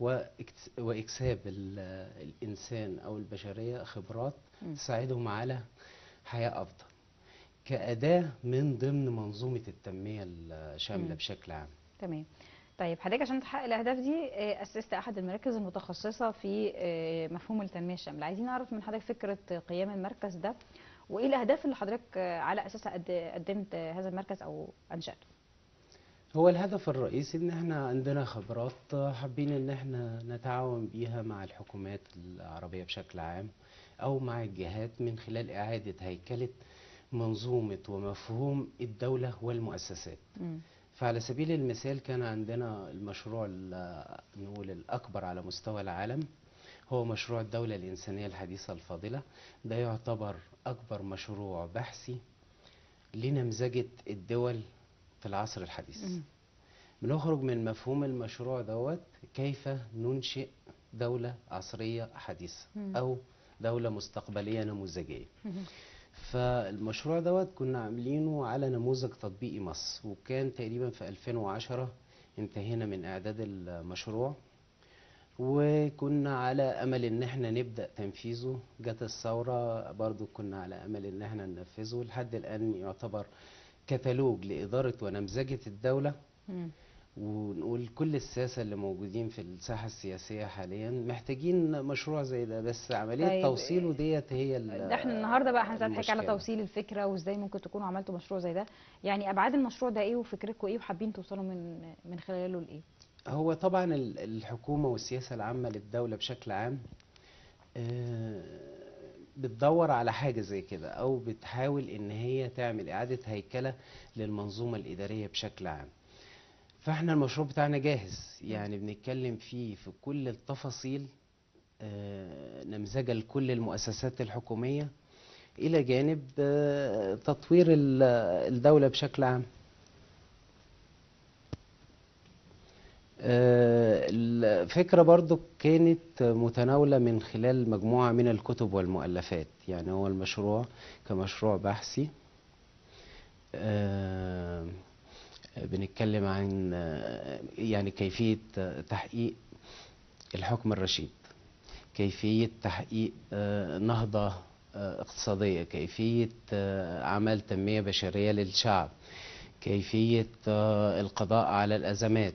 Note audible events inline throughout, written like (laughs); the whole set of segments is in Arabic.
واكت- وإكساب ال- الإنسان أو البشرية خبرات. تساعدهم على حياة أفضل. كأداة من ضمن منظومة التنمية الشاملة. بشكل عام. تمام. طيب حضرتك عشان تحقق الأهداف دي آه، أسست أحد المراكز المتخصصة في آه، مفهوم التنمية الشاملة. عايزين نعرف من حضرتك فكرة قيام المركز ده وإيه الأهداف اللي حضرتك آه، على اساسها قد- قدمت هذا المركز أو أنشأته؟ هو الهدف الرئيسي إن إحنا عندنا خبرات حابين إن إحنا نتعاون بيها مع الحكومات العربية بشكل عام أو مع الجهات من خلال إعادة هيكلة منظومة ومفهوم الدولة والمؤسسات مم. فعلى سبيل المثال كان عندنا المشروع ال- نقول الأكبر على مستوى العالم هو مشروع الدولة الإنسانية الحديثة الفاضلة ده يعتبر أكبر مشروع بحثي لنمذجة الدول في العصر الحديث. بنخرج من مفهوم المشروع دوت كيف ننشئ دولة عصرية حديثة. أو دولة مستقبلية نموذجية. فالمشروع دوت كنا عاملينه على نموذج تطبيقي مصر وكان تقريبا في 2010 انتهينا من إعداد المشروع وكنا على أمل إن إحنا نبدأ تنفيذه جت الثورة برضو كنا على أمل إن إحنا ننفذه لحد الآن يعتبر كتالوج لإدارة ونمذجة الدولة مم. ونقول كل الساسه اللي موجودين في الساحة السياسية حاليا محتاجين مشروع زي ده بس عملية طيب، توصيله ديت هي ده إحنا النهارده بقى حضرتك على. توصيل الفكرة وإزاي ممكن تكونوا عملتوا مشروع زي ده يعني أبعاد المشروع ده إيه وفكرتكم إيه وحابين توصلوا من من خلاله لإيه هو طبعا ال- الحكومة والسياسة العامة للدولة بشكل عام آه، بتدور على حاجة زي كده أو بتحاول إن هي تعمل إعادة هيكلة للمنظومة الإدارية بشكل عام. فإحنا المشروع بتاعنا جاهز يعني بنتكلم فيه في كل التفاصيل آه، نمذجة لكل المؤسسات الحكومية إلى جانب آه، تطوير ال- الدولة بشكل عام. الفكرة برضو كانت متناولة من خلال مجموعة من الكتب والمؤلفات. يعني هو المشروع كمشروع بحثي آه، بنتكلم عن آه، يعني كيفية آه، تحقيق الحكم الرشيد كيفية تحقيق آه، نهضة آه، اقتصادية كيفية آه، عمل تنمية بشرية للشعب كيفية آه، القضاء على الأزمات.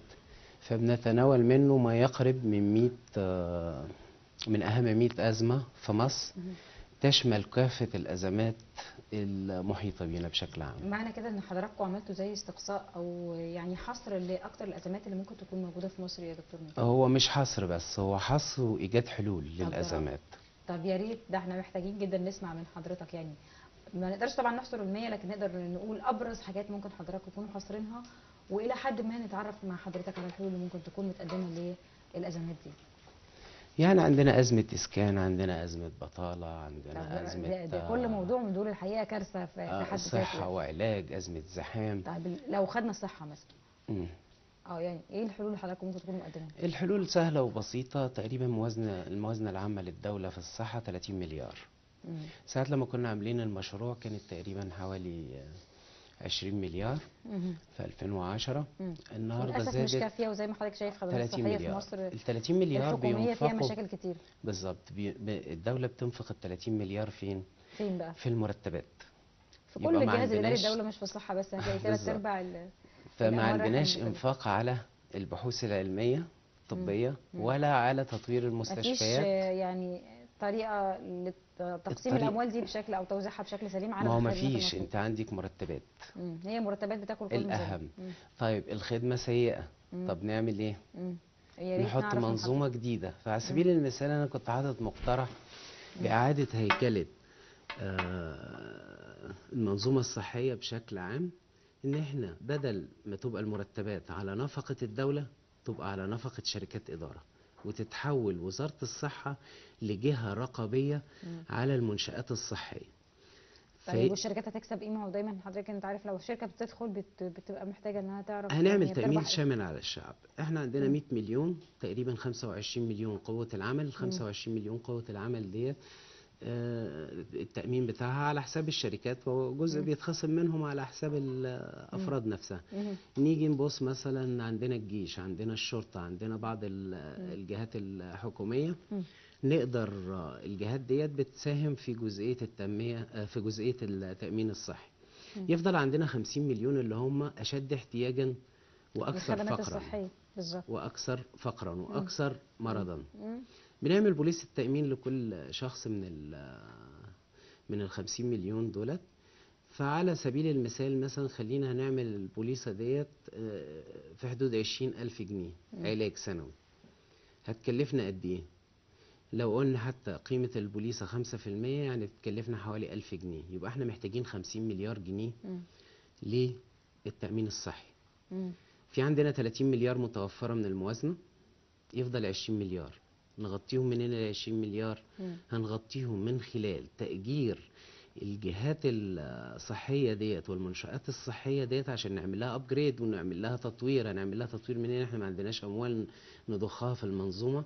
فبنتناول منه ما يقرب من 100 آه، من أهم 100 أزمة في مصر تشمل كافة الأزمات المحيطة بينا بشكل عام. معنى كده إن حضراتكم عملتوا زي استقصاء أو يعني حصر لأكتر الأزمات اللي ممكن تكون موجودة في مصر يا دكتور مجدي هو مش حصر بس هو حصر وإيجاد حلول للأزمات. طب يا ريت ده إحنا محتاجين جدا نسمع من حضرتك يعني. ما نقدرش طبعا نحصر المية لكن نقدر نقول أبرز حاجات ممكن حضراتكم تكونوا حاصرينها. وإلى حد ما نتعرف مع حضرتك على الحلول اللي ممكن تكون متقدمة للأزمات دي. يعني عندنا أزمة إسكان عندنا أزمة بطالة عندنا أزمة ده, ده آه، كل موضوع من دول الحقيقة كارثة في, آه، حد صحة وعلاج أزمة زحام. طيب لو خدنا الصحة مثلا. آه يعني إيه الحلول اللي حضراتكم ممكن تكونوا مقدمينها الحلول سهلة وبسيطة. تقريبا موازنة الموازنة العامة للدولة في الصحة 30 مليار. ساعة لما كنا عاملين المشروع كانت تقريبا حوالي آه، 20 مليار. في 2010 مم. النهارده للأسف مش زادت كافية وزي ما حضرتك شايف خدمات 30 الصحيه في مليار مصر ال 30 مليار الحكومية فيها بينفقوا مشاكل كتير بالظبط بي... ب... الدولة بتنفق ال 30 مليار فين؟ فين بقى في المرتبات في كل الجهاز الاداري الدولة مش في الصحة بس هتلاقي (laughs) ثلاث. أرباع فما عندناش. إنفاق على البحوث العلمية الطبية مم. ولا على تطوير مفيش المستشفيات آه، يعني طريقة الطريق- الأموال دي بشكل أو توزيعها بشكل سليم على ما هو مفيش المطلوبة. أنت عندك مرتبات مم. هي مرتبات بتاكل كل الأهم. مم. طيب الخدمة سيئة مم. طب نعمل إيه؟ نحط نعرف من منظومة جديدة فعلى سبيل المثال أنا كنت حاطط مقترح بإعادة هيكلة آه، المنظومة الصحية بشكل عام إن إحنا بدل ما تبقى المرتبات على نفقة الدولة تبقى على نفقة شركات إدارة وتتحول وزارة الصحة لجهة رقابية مم. على المنشآت الصحية طيب والشركات هتكسب إيه ما هو دايما حضرتك أنت عارف لو الشركة بتدخل بت... بتبقى محتاجة إنها تعرف هنعمل تأمين بتربح إيه. شامل على الشعب إحنا عندنا مم. 100 مليون تقريبا 25 مليون قوة العمل ال 25 مليون قوة العمل ديت التأمين بتاعها على حساب الشركات وجزء. بيتخصم منهم على حساب الأفراد نفسها. نيجي نبص مثلا عندنا الجيش عندنا الشرطة عندنا بعض. الجهات الحكومية. نقدر آه، الجهات ديت بتساهم في جزئية التنمية آه، في جزئية التأمين الصحي. يفضل عندنا 50 مليون اللي هم أشد احتياجا وأكثر فقرا الصحية بالظبط وأكثر فقرا وأكثر مرضا مم. بنعمل بوليس التأمين لكل شخص من ال من ال 50 مليون دولت فعلى سبيل المثال مثلا خلينا هنعمل البوليصة ديت آه، في حدود 20 ألف جنيه. علاج سنوي هتكلفنا قد إيه؟ لو قلنا حتى قيمة البوليصة 5% يعني تكلفنا حوالي 1000 جنيه يبقى إحنا محتاجين 50 مليار جنيه. للتأمين الصحي. في عندنا 30 مليار متوفرة من الموازنة يفضل 20 مليار نغطيهم منين ال 20 مليار. مم. هنغطيهم من خلال تأجير الجهات الصحية ديت والمنشآت الصحية ديت عشان نعمل لها ابجريد ونعمل لها تطوير. هنعمل لها تطوير منين إحنا ما عندناش أموال نضخها في المنظومة.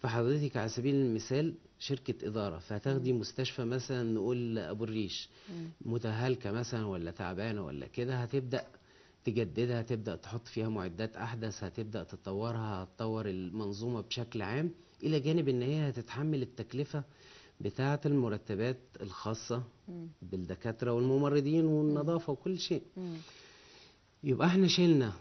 فحضرتك على سبيل المثال شركة إدارة فهتاخدي مستشفى مثلا نقول أبو الريش. متهالكة مثلا ولا تعبانة ولا كده هتبدأ تجددها هتبدأ تحط فيها معدات أحدث هتبدأ تطورها هتطور المنظومة بشكل عام. إلى جانب إن هي هتتحمل التكلفة بتاعة المرتبات الخاصة مم. بالدكاترة والممرضين والنظافة وكل شيء مم. يبقى إحنا شلنا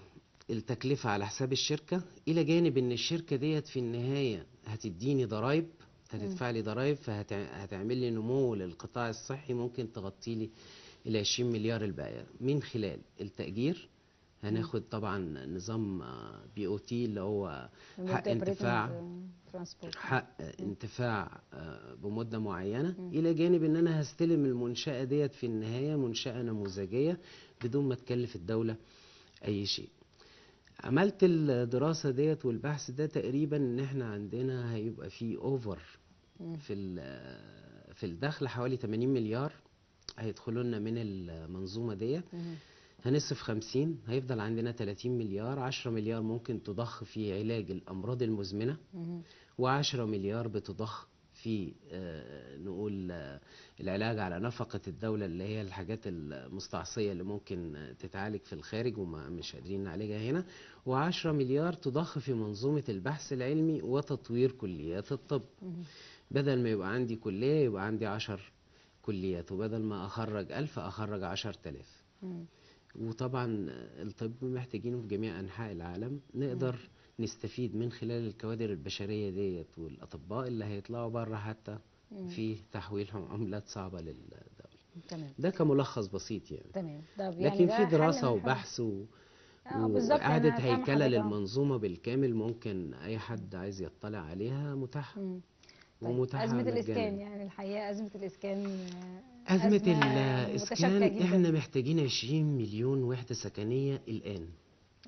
التكلفة على حساب الشركة إلى جانب إن الشركة ديت في النهاية هتديني ضرايب هتدفع لي ضرايب فهتعمل لي نمو للقطاع الصحي ممكن تغطي لي ال 20 مليار الباقية من خلال التأجير هناخد طبعا نظام بي أو تي اللي هو حق انتفاع. حق انتفاع آه، بمدة معينة مم. إلى جانب إن أنا هستلم المنشأة ديت في النهاية منشأة نموذجية بدون ما تكلف الدولة أي شيء عملت الدراسة ديت والبحث ده تقريبا إن إحنا عندنا هيبقى في أوفر مم. في ال- في الدخل حوالي 80 مليار هيدخلوا لنا من المنظومة ديت. هنصرف 50 هيفضل عندنا 30 مليار 10 مليار ممكن تضخ في علاج الأمراض المزمنة مم. و10 مليار بتضخ في آه، نقول آه، العلاج على نفقة الدولة اللي هي الحاجات المستعصية اللي ممكن تتعالج في الخارج وما مش قادرين نعالجها هنا و10 مليار تضخ في منظومة البحث العلمي وتطوير كليات الطب. بدل ما يبقى عندي كلية يبقى عندي 10 كليات وبدل ما أخرج ألف أخرج 10000 مم. وطبعا الطب محتاجينه في جميع أنحاء العالم نقدر نستفيد من خلال الكوادر البشرية ديت والأطباء اللي هيطلعوا بره حتى. في تحويلهم عملات صعبة للدولة تمام ده كملخص بسيط يعني تمام طب يعني لكن في دراسة. وبحث و... آه، وإعادة هيكلة آه. للمنظومة بالكامل ممكن أي حد عايز يطلع عليها متاحة. طيب ومتاحة أزمة. الإسكان يعني الحقيقة أزمة الإسكان أزمة متشابكة الإسكان. إحنا محتاجين 20 مليون وحدة سكنية الآن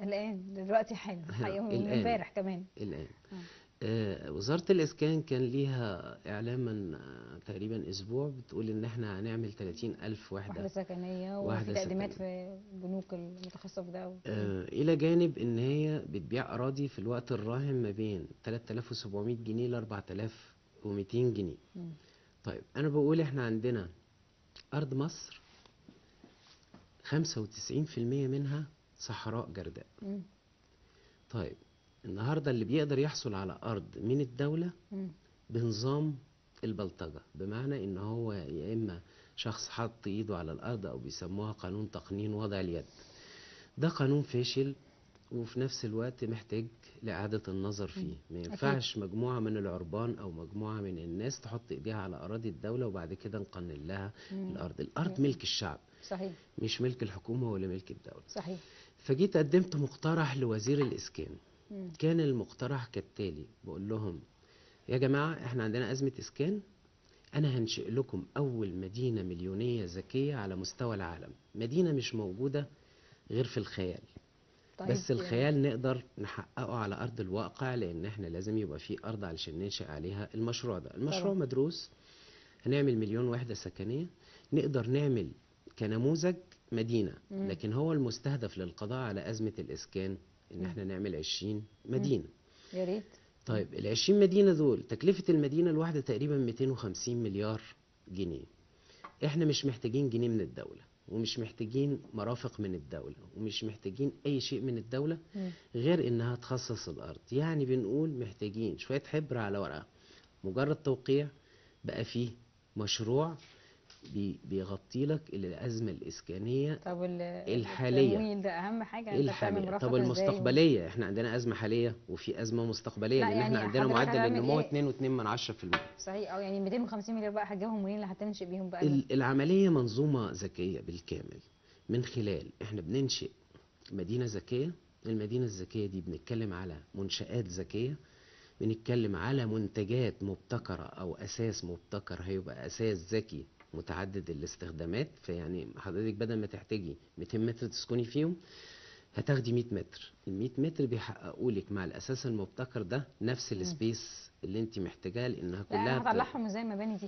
الآن دلوقتي حالا. امبارح كمان الآن آه. آه، وزارة الإسكان كان ليها إعلان من آه، تقريبا أسبوع بتقول إن إحنا هنعمل 30 ألف واحدة وحدة سكنية وفي تقديمات. في البنوك المتخصصة في ده آه، إلى جانب إن هي بتبيع أراضي في الوقت الراهن ما بين 3700 جنيه ل 4200 جنيه مم. طيب أنا بقول إحنا عندنا أرض مصر 95% منها صحراء جرداء مم. طيب النهاردة اللي بيقدر يحصل على أرض من الدولة مم. بنظام البلطجة بمعنى إن هو يا إما شخص حط إيده على الأرض أو بيسموها قانون تقنين وضع اليد ده قانون فاشل وفي نفس الوقت محتاج لإعادة النظر فيه. ما ينفعش مجموعة من العربان أو مجموعة من الناس تحط إيديها على أراضي الدولة وبعد كده نقنن لها مم. الأرض. الأرض ملك الشعب. صحيح. مش ملك الحكومة ولا ملك الدولة. صحيح. فجيت قدمت مقترح لوزير الإسكان. مم. كان المقترح كالتالي بقول لهم يا جماعة إحنا عندنا أزمة إسكان. أنا هنشئ لكم أول مدينة مليونية ذكية على مستوى العالم. مدينة مش موجودة غير في الخيال. طيب بس يعني- الخيال نقدر نحققه على أرض الواقع لأن إحنا لازم يبقى في أرض علشان ننشئ عليها المشروع ده. المشروع طبعا. مدروس هنعمل مليون وحدة سكنية نقدر نعمل كنموذج مدينة مم. لكن هو المستهدف للقضاء على أزمة الإسكان إن إحنا نعمل 20 مدينة. يا ريت. طيب ال 20 مدينة دول تكلفة المدينة الواحدة تقريبا 250 مليار جنيه. إحنا مش محتاجين جنيه من الدولة. ومش محتاجين مرافق من الدولة ومش محتاجين أي شيء من الدولة مم. غير إنها تخصص الأرض يعني بنقول محتاجين شوية حبر على ورقة مجرد توقيع بقى فيه مشروع بي- بيغطي لك الأزمة الإسكانية طب ال- الحالية. التمويل ده أهم حاجة؟ الحالية. مرافقه طب إزاي؟ المستقبليه إحنا عندنا أزمة حالية وفي أزمة مستقبلية لا لأن يعني إحنا عندنا معدل النمو إيه؟ 2.2 من 10% صحيح. أو يعني 250 مليار بقى هتجيبهم منين؟ اللي هتنشئ بيهم بقى. ال- ال- العملية منظومة ذكية بالكامل. من خلال إحنا بننشئ مدينة ذكية. المدينة الذكية دي بنتكلم على منشآت ذكية. بنتكلم على منتجات مبتكرة أو أساس مبتكر هيبقى أساس ذكي متعدد الاستخدامات فيعني حضرتك بدل ما تحتاجي 200 متر تسكني فيهم هتاخدي 100 متر. ال 100 متر بيحققوا لك مع الأساس المبتكر ده نفس السبيس اللي انت محتاجاه لأنها لا كلها أنا بت- هطلعهم إزاي؟ المباني دي.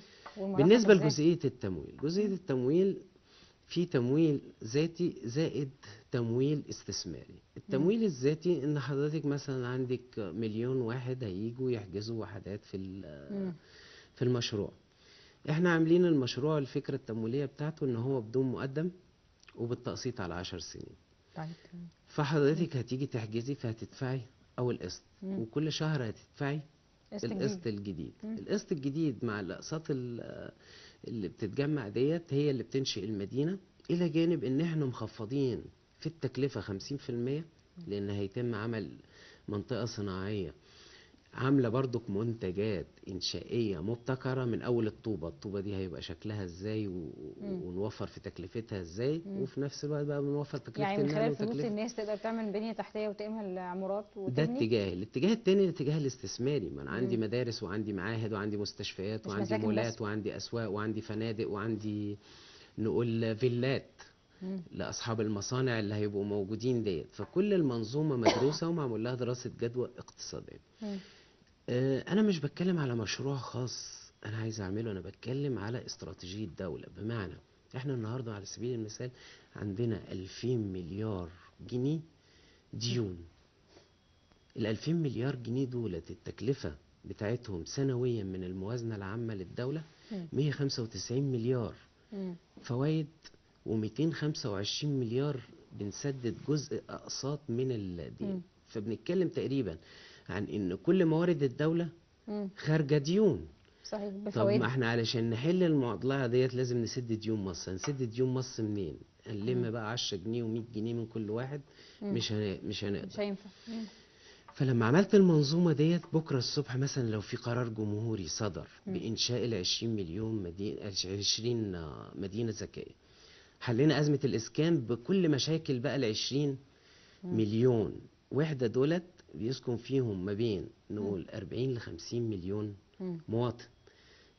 إزاي؟ لجزئية التمويل. جزئية التمويل في تمويل ذاتي زائد تمويل استثماري. التمويل الذاتي إن حضرتك مثلا عندك مليون واحد هيجوا يحجزوا وحدات في. في المشروع. إحنا عاملين المشروع الفكرة التمويلية بتاعته ان هو بدون مقدم وبالتقسيط على عشر سنين طيب. فحضرتك هتيجي تحجزي فهتدفعي اول قسط. وكل شهر هتدفعي قسط القسط جديد. الجديد. القسط الجديد مع الأقساط ال- اللي بتتجمع ديت هي اللي بتنشئ المدينة إلى جانب إن إحنا مخفضين في التكلفة 50% لأن هيتم عمل منطقة صناعية عاملة برضك منتجات إنشائية مبتكرة من أول الطوبة الطوبة دي هيبقى شكلها إزاي و... مم. ونوفر في تكلفتها إزاي مم. وفي نفس الوقت بقى بنوفر تكلفة يعني من خلال فلوس الناس تقدر تعمل بنية تحتية وتعمل عمارات ده وتبني اتجاه الاتجاه التاني الاتجاه الاستثماري ما أنا عندي مم. مدارس وعندي معاهد وعندي مستشفيات وعندي مولات بس. وعندي أسواق وعندي فنادق وعندي نقول فيلات. لأصحاب المصانع اللي هيبقوا موجودين ديت فكل المنظومة مدروسة ومعمول لها دراسة جدوى اقتصادية أنا مش بتكلم على مشروع خاص أنا عايز أعمله أنا بتكلم على استراتيجية دولة بمعنى إحنا النهارده على سبيل المثال عندنا 2000 مليار جنيه ديون ال 2000 مليار جنيه دولت التكلفة بتاعتهم سنويا من الموازنة العامة للدولة مم. 195 مليار. فوائد و225 مليار بنسدد جزء أقساط من. الدين فبنتكلم تقريبا عن إن كل موارد الدولة. خارجة ديون صحيح طب ما إحنا علشان نحل المعضلة ديت لازم نسد ديون مصر هنسد ديون مصر منين هنلم. بقى 10 جنيه و100 جنيه من كل واحد مم. مش هن... مش هنقدر مش هينفع. فلما عملت المنظومة ديت بكرة الصبح مثلا لو في قرار جمهوري صدر مم. بإنشاء ال 20 مليون مدينة 20 آه، مدينة ذكية حلينا أزمة الإسكان بكل مشاكل بقى ال 20 مم. مليون وحدة دولت بيسكن فيهم ما بين نقول 40 ل 50 مليون مم. مواطن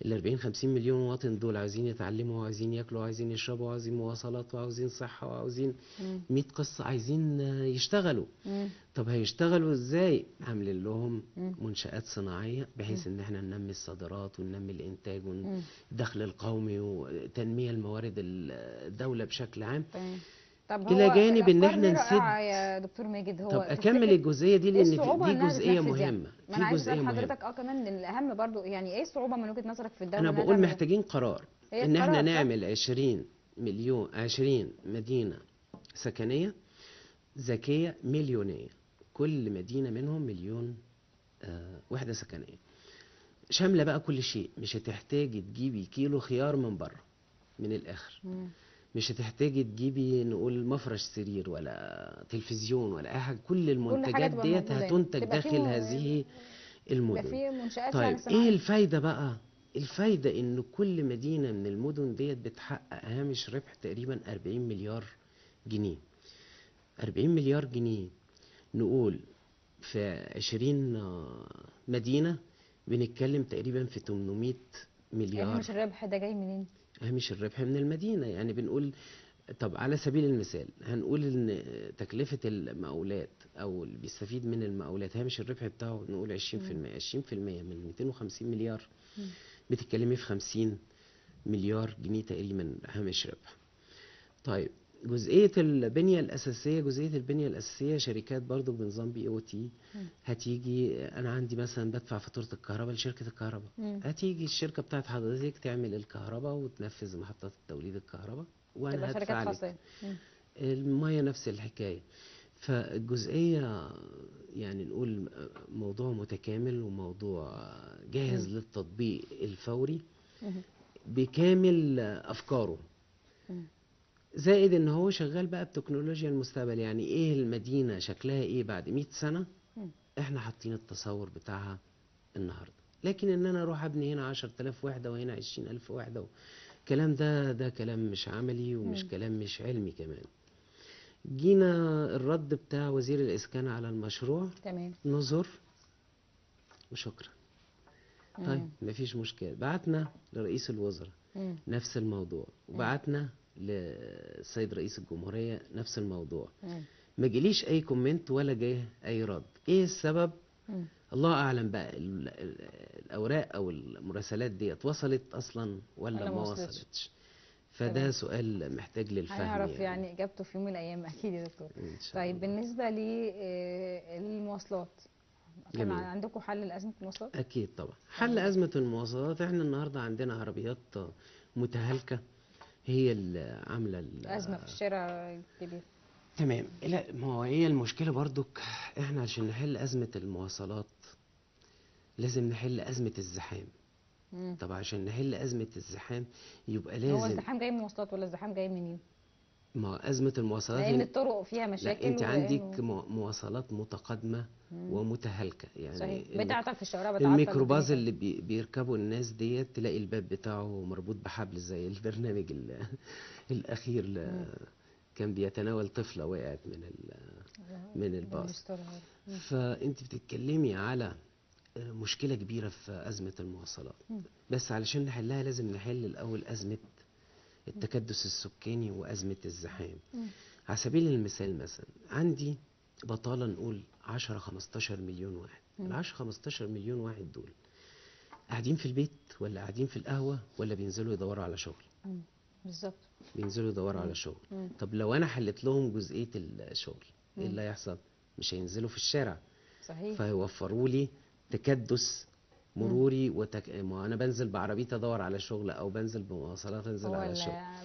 ال 40 50 مليون مواطن دول عايزين يتعلموا وعايزين ياكلوا وعايزين يشربوا وعايزين مواصلات وعاوزين صحة وعاوزين مم. 100 قصة عايزين يشتغلوا مم. طب هيشتغلوا إزاي عاملين لهم مم. منشآت صناعية بحيث إن إحنا ننمي الصادرات وننمي الإنتاج مم. والدخل القومي وتنمية الموارد الدولة بشكل عام تمام طب إلى هو جانب إن الأفكار إحنا دي نسد- يا دكتور ماجد؟ هو طب أكمل الجزئية دي إيه لأن دي يعني؟ مهمة. ما أنا في عايز حضرتك آه كمان الأهم برضو يعني إيه الصعوبة من وجهة نظرك في الدولة أنا بقول محتاجين قرار. هي إن إحنا؟ نعمل 20 مليون 20 مدينة سكنية ذكية مليونية. كل مدينة منهم مليون آه، وحدة سكنية. شاملة بقى كل شيء. مش هتحتاجي تجيبي كيلو خيار من بره من الآخر. مم. مش هتحتاجي تجيبي نقول مفرش سرير ولا تلفزيون ولا أي حاجة. كل المنتجات ديت. هتنتج داخل هذه المدن. طيب إيه الفايدة بقى؟ الفايدة إن كل مدينة من المدن ديت بتحقق هامش ربح تقريبا 40 مليار جنيه. 40 مليار جنيه نقول في 20 آه، مدينة بنتكلم تقريبا في 800 يعني مليار. مش الربح ده جاي منين؟ هامش الربح من المدينة. يعني بنقول طب على سبيل المثال هنقول إن تكلفة المقاولات أو اللي بيستفيد من المقاولات هامش الربح بتاعه نقول 20% 20% من 250 مليار. بتتكلمي في 50 مليار جنيه تقريبا هامش ربح. طيب جزئية البنية الأساسية جزئية البنية الأساسية شركات برضو بنظام BOT. هتيجي أنا عندي مثلا بدفع فاتورة الكهرباء لشركة الكهرباء. هتيجي الشركة بتاعت حضرتك تعمل الكهرباء وتنفذ محطات توليد الكهرباء وأنا هدفع لك مم. المية نفس الحكاية فالجزئية يعني نقول موضوع متكامل وموضوع جاهز مم. للتطبيق الفوري مم. بكامل أفكاره مم. زائد إن هو شغال بقى بتكنولوجيا المستقبل. يعني إيه المدينة شكلها إيه بعد 100 سنة؟ مم. إحنا حاطين التصور بتاعها النهاردة. لكن إن أنا أروح أبني هنا 10000 وحدة وهنا 20000 وحدة الكلام ده ده كلام مش عملي ومش. كلام مش علمي كمان. جينا الرد بتاع وزير الإسكان على المشروع. تمام. نظر وشكرا. طيب مفيش مشكلة. بعتنا لرئيس الوزراء. نفس الموضوع. وبعتنا للسيد رئيس الجمهورية نفس الموضوع. ما جاليش أي كومنت ولا جه أي رد إيه السبب مم. الله أعلم بقى ال- ال- الأوراق أو المراسلات ديت وصلت أصلا ولا, ما وصلتش. وصلتش فده. سؤال محتاج للفهم هنعرف يعني إجابته في يوم من الأيام أكيد يا دكتور طيب الله. بالنسبة للمواصلات كان جميل. عندكم حل لأزمة المواصلات أكيد طبعا حل أزمة المواصلات إحنا النهارده عندنا عربيات متهالكة هي اللي عاملة ال- أزمة في الشارع الكبير تمام لا ما هو هي المشكلة برضك إحنا عشان نحل أزمة المواصلات لازم نحل أزمة الزحام مم. طب عشان نحل أزمة الزحام يبقى هو لازم الزحام جاي من المواصلات ولا الزحام جاي منين؟ ما أزمة المواصلات هي- الطرق فيها مشاكل ولأنه- عندك مو- مواصلات متقدمة مم. ومتهالكة يعني صحيح بتعطل في الشوارع بتعطل الميكروباص اللي بي بيركبوا الناس ديت تلاقي الباب بتاعه مربوط بحبل زي البرنامج ال- (laughs) الأخير ل- كان بيتناول طفلة وقعت من ال. من الباص. فأنت بتتكلمي على آه، مشكلة كبيرة في أزمة المواصلات مم. بس علشان نحلها لازم نحل الأول أزمة التكدس السكاني وأزمة الزحام. على سبيل المثال مثلا عندي بطالة نقول 10 15 مليون واحد. ال 10 15 مليون واحد دول قاعدين في البيت ولا قاعدين في القهوة ولا بينزلوا يدوروا على شغل. بالظبط بينزلوا يدوروا على شغل مم. طب لو أنا حلت لهم جزئية الشغل مم. إيه اللي هيحصل مش هينزلوا في الشارع صحيح فيوفروا لي تكدس مروري وتك... ما أنا بنزل بعربيتي أدور على شغل أو بنزل بمواصلات انزل على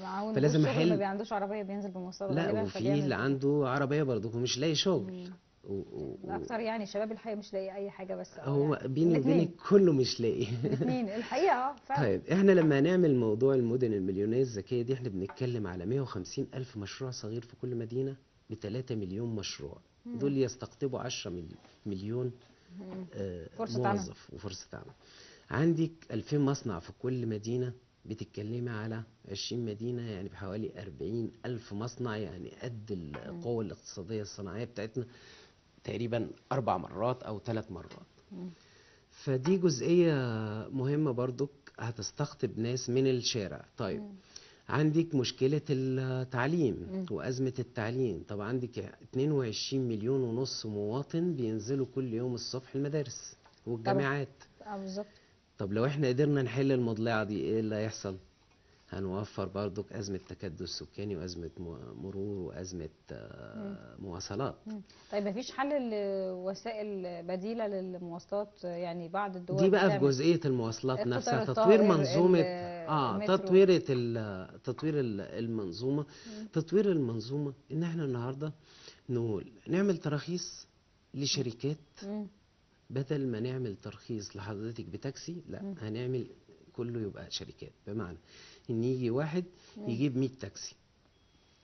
معاه فلازم الشغل اللي عندوش عربية بينزل بمواصلات لا وفي اللي. عنده عربية برضه ومش لاقي شغل مم. و... و... أكتر يعني شباب الحي مش لاقي أي حاجة بس هو يعني. بيني. وبينك كله مش لاقي الاثنين الحقيقة آه فعلا طيب إحنا لما هنعمل موضوع المدن المليونية الذكية دي إحنا بنتكلم على 150 ألف مشروع صغير في كل مدينة ب 3 مليون مشروع مم. دول يستقطبوا 10 ملي- مليون آه، فرصة عمل. موظف وفرصة عمل عندك 2000 مصنع في كل مدينة بتتكلمي على 20 مدينة يعني بحوالي 40 ألف مصنع يعني قد القوة الاقتصادية الصناعية بتاعتنا تقريبا أربع مرات أو ثلاث مرات. فدي جزئية مهمة برضك هتستقطب ناس من الشارع طيب. عندك مشكلة التعليم. وأزمة التعليم. طب عندك 22 مليون ونص مواطن بينزلوا كل يوم الصبح المدارس والجامعات. آه بالظبط. طب لو إحنا قدرنا نحل المضلعة دي إيه اللي هيحصل؟ هنوفر برضك أزمة تكدس سكاني وأزمة مرور وأزمة آه، مواصلات. طيب مفيش حل لوسائل بديلة للمواصلات يعني بعض الدول دي بقى في جزئية المواصلات نفسها تطوير منظومة آه. تطوير تطوير ال- المنظومة تطوير المنظومة إن إحنا النهاردة نقول نعمل تراخيص لشركات مم. بدل ما نعمل ترخيص لحضرتك بتاكسي لا مم. هنعمل كله يبقى شركات بمعنى ان يجي واحد يجيب 100 تاكسي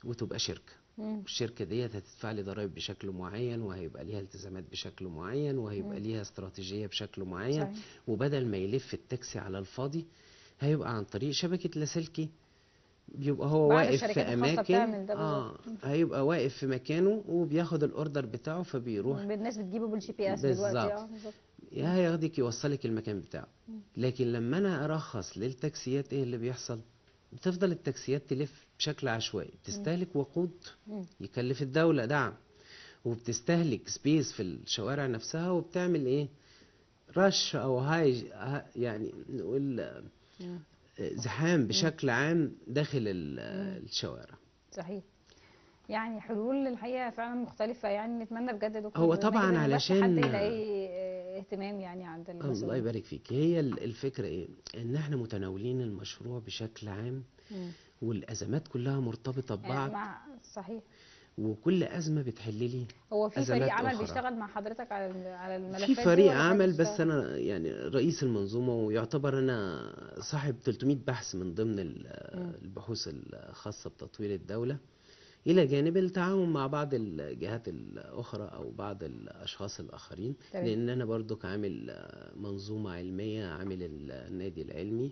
وتبقى شركة مم. الشركة ديت هتدفع لي ضرائب بشكل معين وهيبقى ليها التزامات بشكل معين وهيبقى. ليها استراتيجية بشكل معين صحيح. وبدل ما يلف التاكسي على الفاضي هيبقى عن طريق شبكة لاسلكي بيبقى هو واقف في ده آه. هيبقى واقف في مكانه وبياخد ال order بتاعه فبيروح الناس بتجيبه بال GPS دلوقتي. آه بالظبط يا هياخدك يوصلك المكان بتاعه. لكن لما أنا أرخص للتاكسيات إيه اللي بيحصل؟ بتفضل التاكسيات تلف بشكل عشوائي. بتستهلك وقود. يكلف الدولة دعم وبتستهلك space في الشوارع نفسها وبتعمل إيه؟ رش أو هاي ها- يعني نقول. زحام بشكل عام داخل ال- الشوارع. صحيح. يعني حلول الحقيقة فعلا مختلفة. يعني نتمنى بجد دكتور هو طبعاً علشان- حد يلاقي اهتمام يعني عند الله المسؤولين يبارك فيك هي ال- الفكرة إيه إن إحنا متناولين المشروع بشكل عام مم. والأزمات كلها مرتبطة يعني ببعض مع صحيح وكل أزمة بتحل لي هو في فريق عمل أخرى. بيشتغل مع حضرتك على على الملفات في فريق عمل بس؟ أنا يعني رئيس المنظومة ويعتبر أنا صاحب 300 بحث من ضمن. البحوث الخاصة بتطوير الدولة إلى جانب التعاون مع بعض الجهات الأخرى أو بعض الأشخاص الآخرين تمام. لأن أنا برضو عامل منظومة علمية عامل النادي العلمي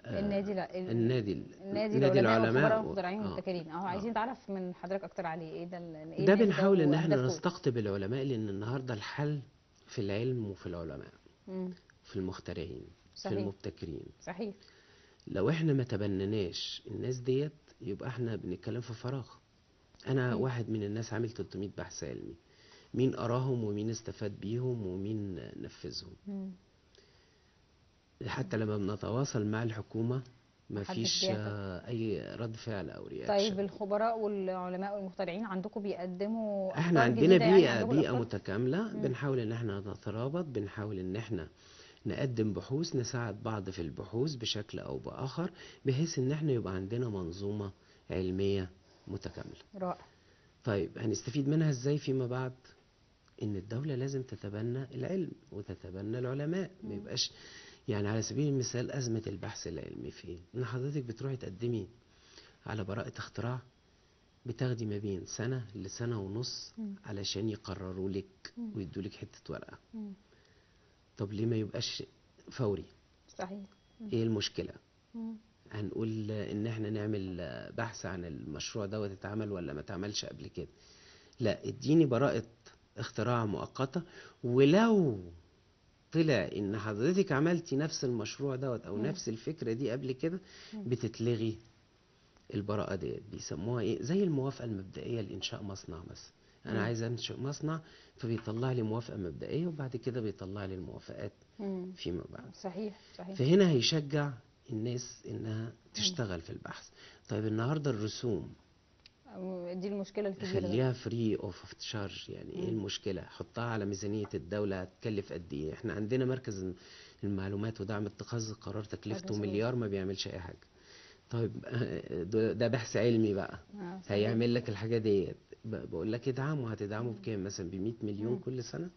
آه، النادي لا ال- النادي ال- النادي نادي العلماء والمخترعين آه. والمبتكرين أهو عايزين نتعرف من حضرتك أكتر عليه إيه ده إيه ده النادي بنحاول إن إحنا؟ نستقطب العلماء لأن النهارده الحل في العلم وفي العلماء مم. في المخترعين في صحيح المبتكرين صحيح لو إحنا ما تبنناش الناس ديت يبقى إحنا بنتكلم في فراغ أنا. واحد من الناس عامل 300 بحث علمي مين قراهم ومين استفاد بيهم ومين نفذهم. حتى لما بنتواصل مع الحكومة ما فيش أي رد فعل أو رياكشن طيب الخبراء والعلماء والمخترعين عندكم بيقدموا إحنا أفكار عندنا جديدة يعني؟ متكاملة مم. بنحاول إن إحنا نترابط بنحاول إن إحنا نقدم بحوث نساعد بعض في البحوث بشكل أو بآخر بحيث إن إحنا يبقى عندنا منظومة علمية متكاملة رائع طيب هنستفيد منها إزاي فيما بعد إن الدولة لازم تتبنى العلم وتتبنى العلماء ما. يبقاش يعني على سبيل المثال أزمة البحث العلمي في إيه؟ إن حضرتك بتروحي تقدمي على براءة اختراع بتاخدي ما بين سنة لسنة ونص. علشان يقرروا لك. ويدوا لك حتة ورقة. طب ليه ما يبقاش فوري؟ صحيح. إيه المشكلة؟ مم. هنقول ان إحنا نعمل بحث عن المشروع دوت اتعمل ولا ما اتعملش قبل كده. لا اديني براءة اختراع مؤقتة ولو طلع ان حضرتك عملتي نفس المشروع دوت أو مم. نفس الفكرة دي قبل كده. بتتلغي البراءة ديت. بيسموها إيه؟ زي الموافقة المبدئية لإنشاء مصنع مثلا. مم. أنا عايز أنشئ مصنع فبيطلع لي موافقة مبدئية وبعد كده بيطلع لي الموافقات مم. فيما بعد صحيح صحيح فهنا هيشجع الناس إنها تشتغل في البحث طيب النهارده الرسوم دي المشكلة الكبيرة. خليها free of charge يعني إيه. المشكلة حطها على ميزانية الدولة هتكلف قد إيه إحنا عندنا مركز المعلومات ودعم اتخاذ القرار تكلفته. مليار ما بيعملش أي حاجة طيب (laughs) ده بحث علمي بقى آه،. هيعمل لك الحاجة ديت بقول لك ادعمه هتدعمه بكام مثلا ب 100 مليون. كل سنة.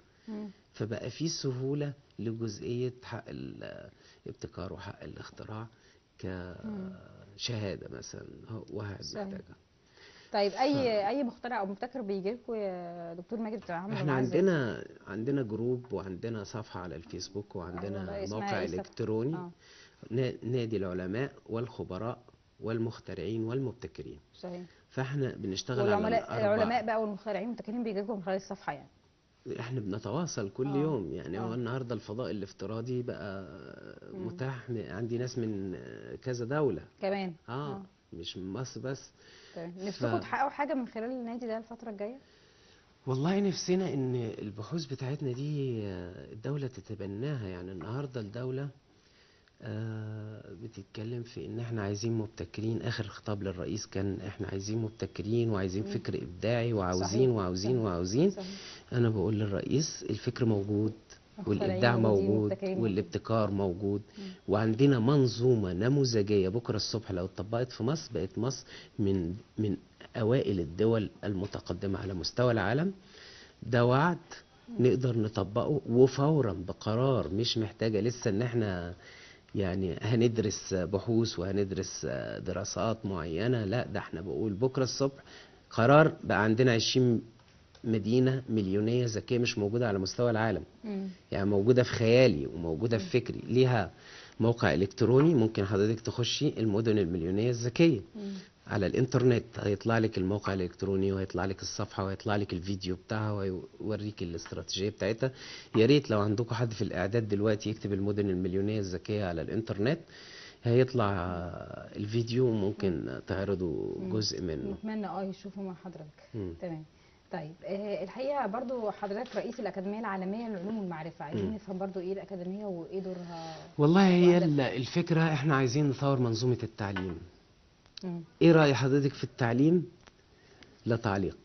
فبقى في سهولة لجزئية حق الابتكار وحق الاختراع كشهادة مثلا صحيح. محتاجها طيب أي أي مخترع أو مبتكر بيجي لكم يا دكتور ماجد بتتعاملوا إحنا معاه إزاي؟ عندنا عندنا جروب وعندنا صفحة على الفيسبوك وعندنا موقع إيه؟ إلكتروني نا- نادي العلماء والخبراء والمخترعين والمبتكرين صحيح فاحنا بنشتغل على والعملاء الأربع العلماء بقى والمخترعين والمبتكرين بيجي لكم من خلال الصفحة يعني. إحنا بنتواصل كل آه. يوم يعني. هو آه. النهارده الفضاء الافتراضي بقى مم. متاح عندي ناس من كذا دولة. كمان. آه. مش من مصر بس. تمام نفسكم تحققوا حاجة من خلال النادي ده الفترة الجاية؟ والله نفسنا إن البحوث بتاعتنا دي آه، الدولة تتبناها يعني. النهاردة الدولة آه، بتتكلم في إن إحنا عايزين مبتكرين. آخر خطاب للرئيس كان إحنا عايزين مبتكرين وعايزين. فكر إبداعي وعاوزين وعاوزين. وعاوزين. أنا بقول للرئيس الفكر موجود والإبداع موجود والابتكار موجود. وعندنا منظومة نموذجية بكرة الصبح لو اتطبقت في مصر بقت مصر من من أوائل الدول المتقدمة على مستوى العالم. ده وعد نقدر نطبقه وفورا بقرار مش محتاجة لسه إن إحنا يعني هندرس بحوث وهندرس دراسات معينة. لا ده إحنا بقول بكرة الصبح قرار بقى عندنا 20 مدينة مليونية ذكية مش موجودة على مستوى العالم. مم. يعني موجودة في خيالي وموجودة في فكري. ليها موقع إلكتروني ممكن حضرتك تخشي المدن المليونية الذكية. على الإنترنت هيطلع لك الموقع الإلكتروني وهيطلع لك الصفحة وهيطلع لك الفيديو بتاعها وهيوريك الاستراتيجية بتاعتها يا ريت لو عندكم حد في الإعداد دلوقتي يكتب المدن المليونية الذكية على الإنترنت هيطلع الفيديو وممكن تعرضوا. جزء منه نتمنى آه يشوفوا مع حضرتك. تمام طيب آه، الحقيقة برضو حضرتك رئيس الأكاديمية العالمية للعلوم والمعرفة عايزين. نفهم برضو إيه الأكاديمية وإيه دورها والله هي وهدف. ال- الفكرة إحنا عايزين نطور منظومة التعليم. إيه رأي حضرتك في التعليم؟ لا تعليق.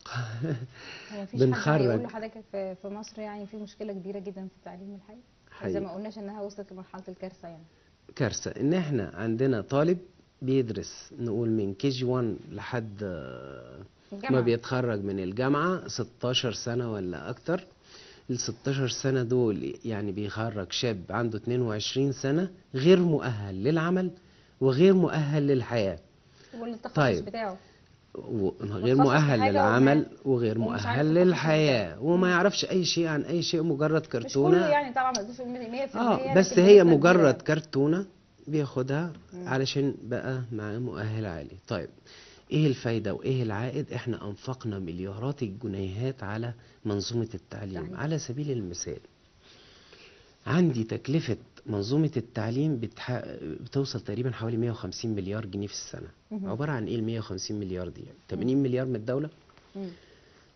بنخرج. هيقول لحضرتك في مصر يعني في مشكلة كبيرة جدا في التعليم الحقيقي؟ زي ما. قلناش إنها وصلت لمرحلة الكارثة يعني. كارثة. إن إحنا عندنا طالب بيدرس نقول من كي جي 1 لحد آه، ما. بيتخرج من الجامعة 16 سنة ولا أكتر. ال 16 سنة دول يعني بيخرج شاب عنده 22 سنة غير مؤهل للعمل وغير مؤهل للحياة. والتخصص طيب. بتاعه غير مؤهل للعمل وغير مؤهل للحياة بتاعه. وما. يعرفش أي شيء عن أي شيء مجرد مش كرتونة كله يعني طبعا ما تقولش 100% آه بس هي مجرد. كرتونة بياخدها. علشان بقى معاه مؤهل عالي طيب إيه الفايدة وإيه العائد إحنا أنفقنا مليارات الجنيهات على منظومة التعليم. على سبيل المثال عندي تكلفة منظومة التعليم بتح... بتوصل تقريبا حوالي 150 مليار جنيه في السنة. مهم. عبارة عن إيه ال 150 مليار دي؟ 80 مليار من الدولة. مم.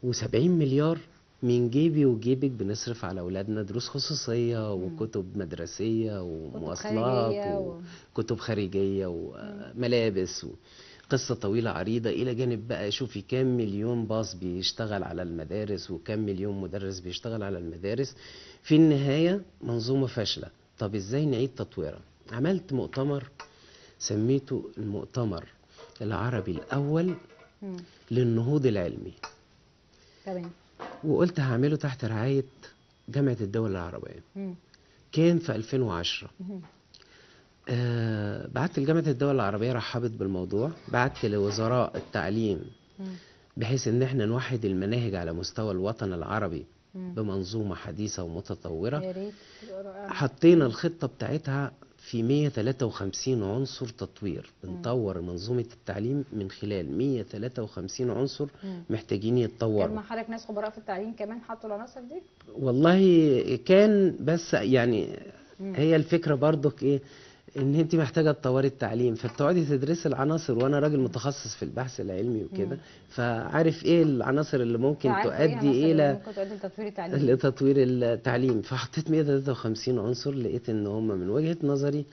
و70 مليار من جيبي وجيبك بنصرف على أولادنا دروس خصوصية وكتب مدرسية ومواصلات وكتب خارجية وملابس قصة طويلة عريضة. إلى جانب بقى شوفي كام مليون باص بيشتغل على المدارس وكام مليون مدرس بيشتغل على المدارس. في النهاية منظومة فاشلة. طب إزاي نعيد تطويرها عملت مؤتمر سميته المؤتمر العربي الأول مم. للنهوض العلمي تمام وقلت هعمله تحت رعاية جامعة الدول العربية مم. كان في 2010 مهم. آه بعت لجامعة الدول العربية رحبت بالموضوع بعت لوزراء التعليم مم. بحيث إن إحنا نوحد المناهج على مستوى الوطن العربي. بمنظومة حديثة ومتطورة. حطينا الخطة بتاعتها في 153 عنصر تطوير. بنطور منظومة التعليم من خلال 153 عنصر. محتاجين كان يتطوروا مع حضرتك ناس خبراء في التعليم كمان حطوا العناصر دي؟ والله كان بس يعني. هي الفكرة برضك إيه؟ إن أنت محتاجة تطوري التعليم فبتقعدي تدرسي العناصر وأنا راجل متخصص في البحث العلمي وكده فعارف إيه العناصر اللي ممكن فعارف تؤدي ممكن تؤدي لتطوير التعليم. لتطوير التعليم. فحطيت 153 عنصر لقيت إن هم من وجهة نظري.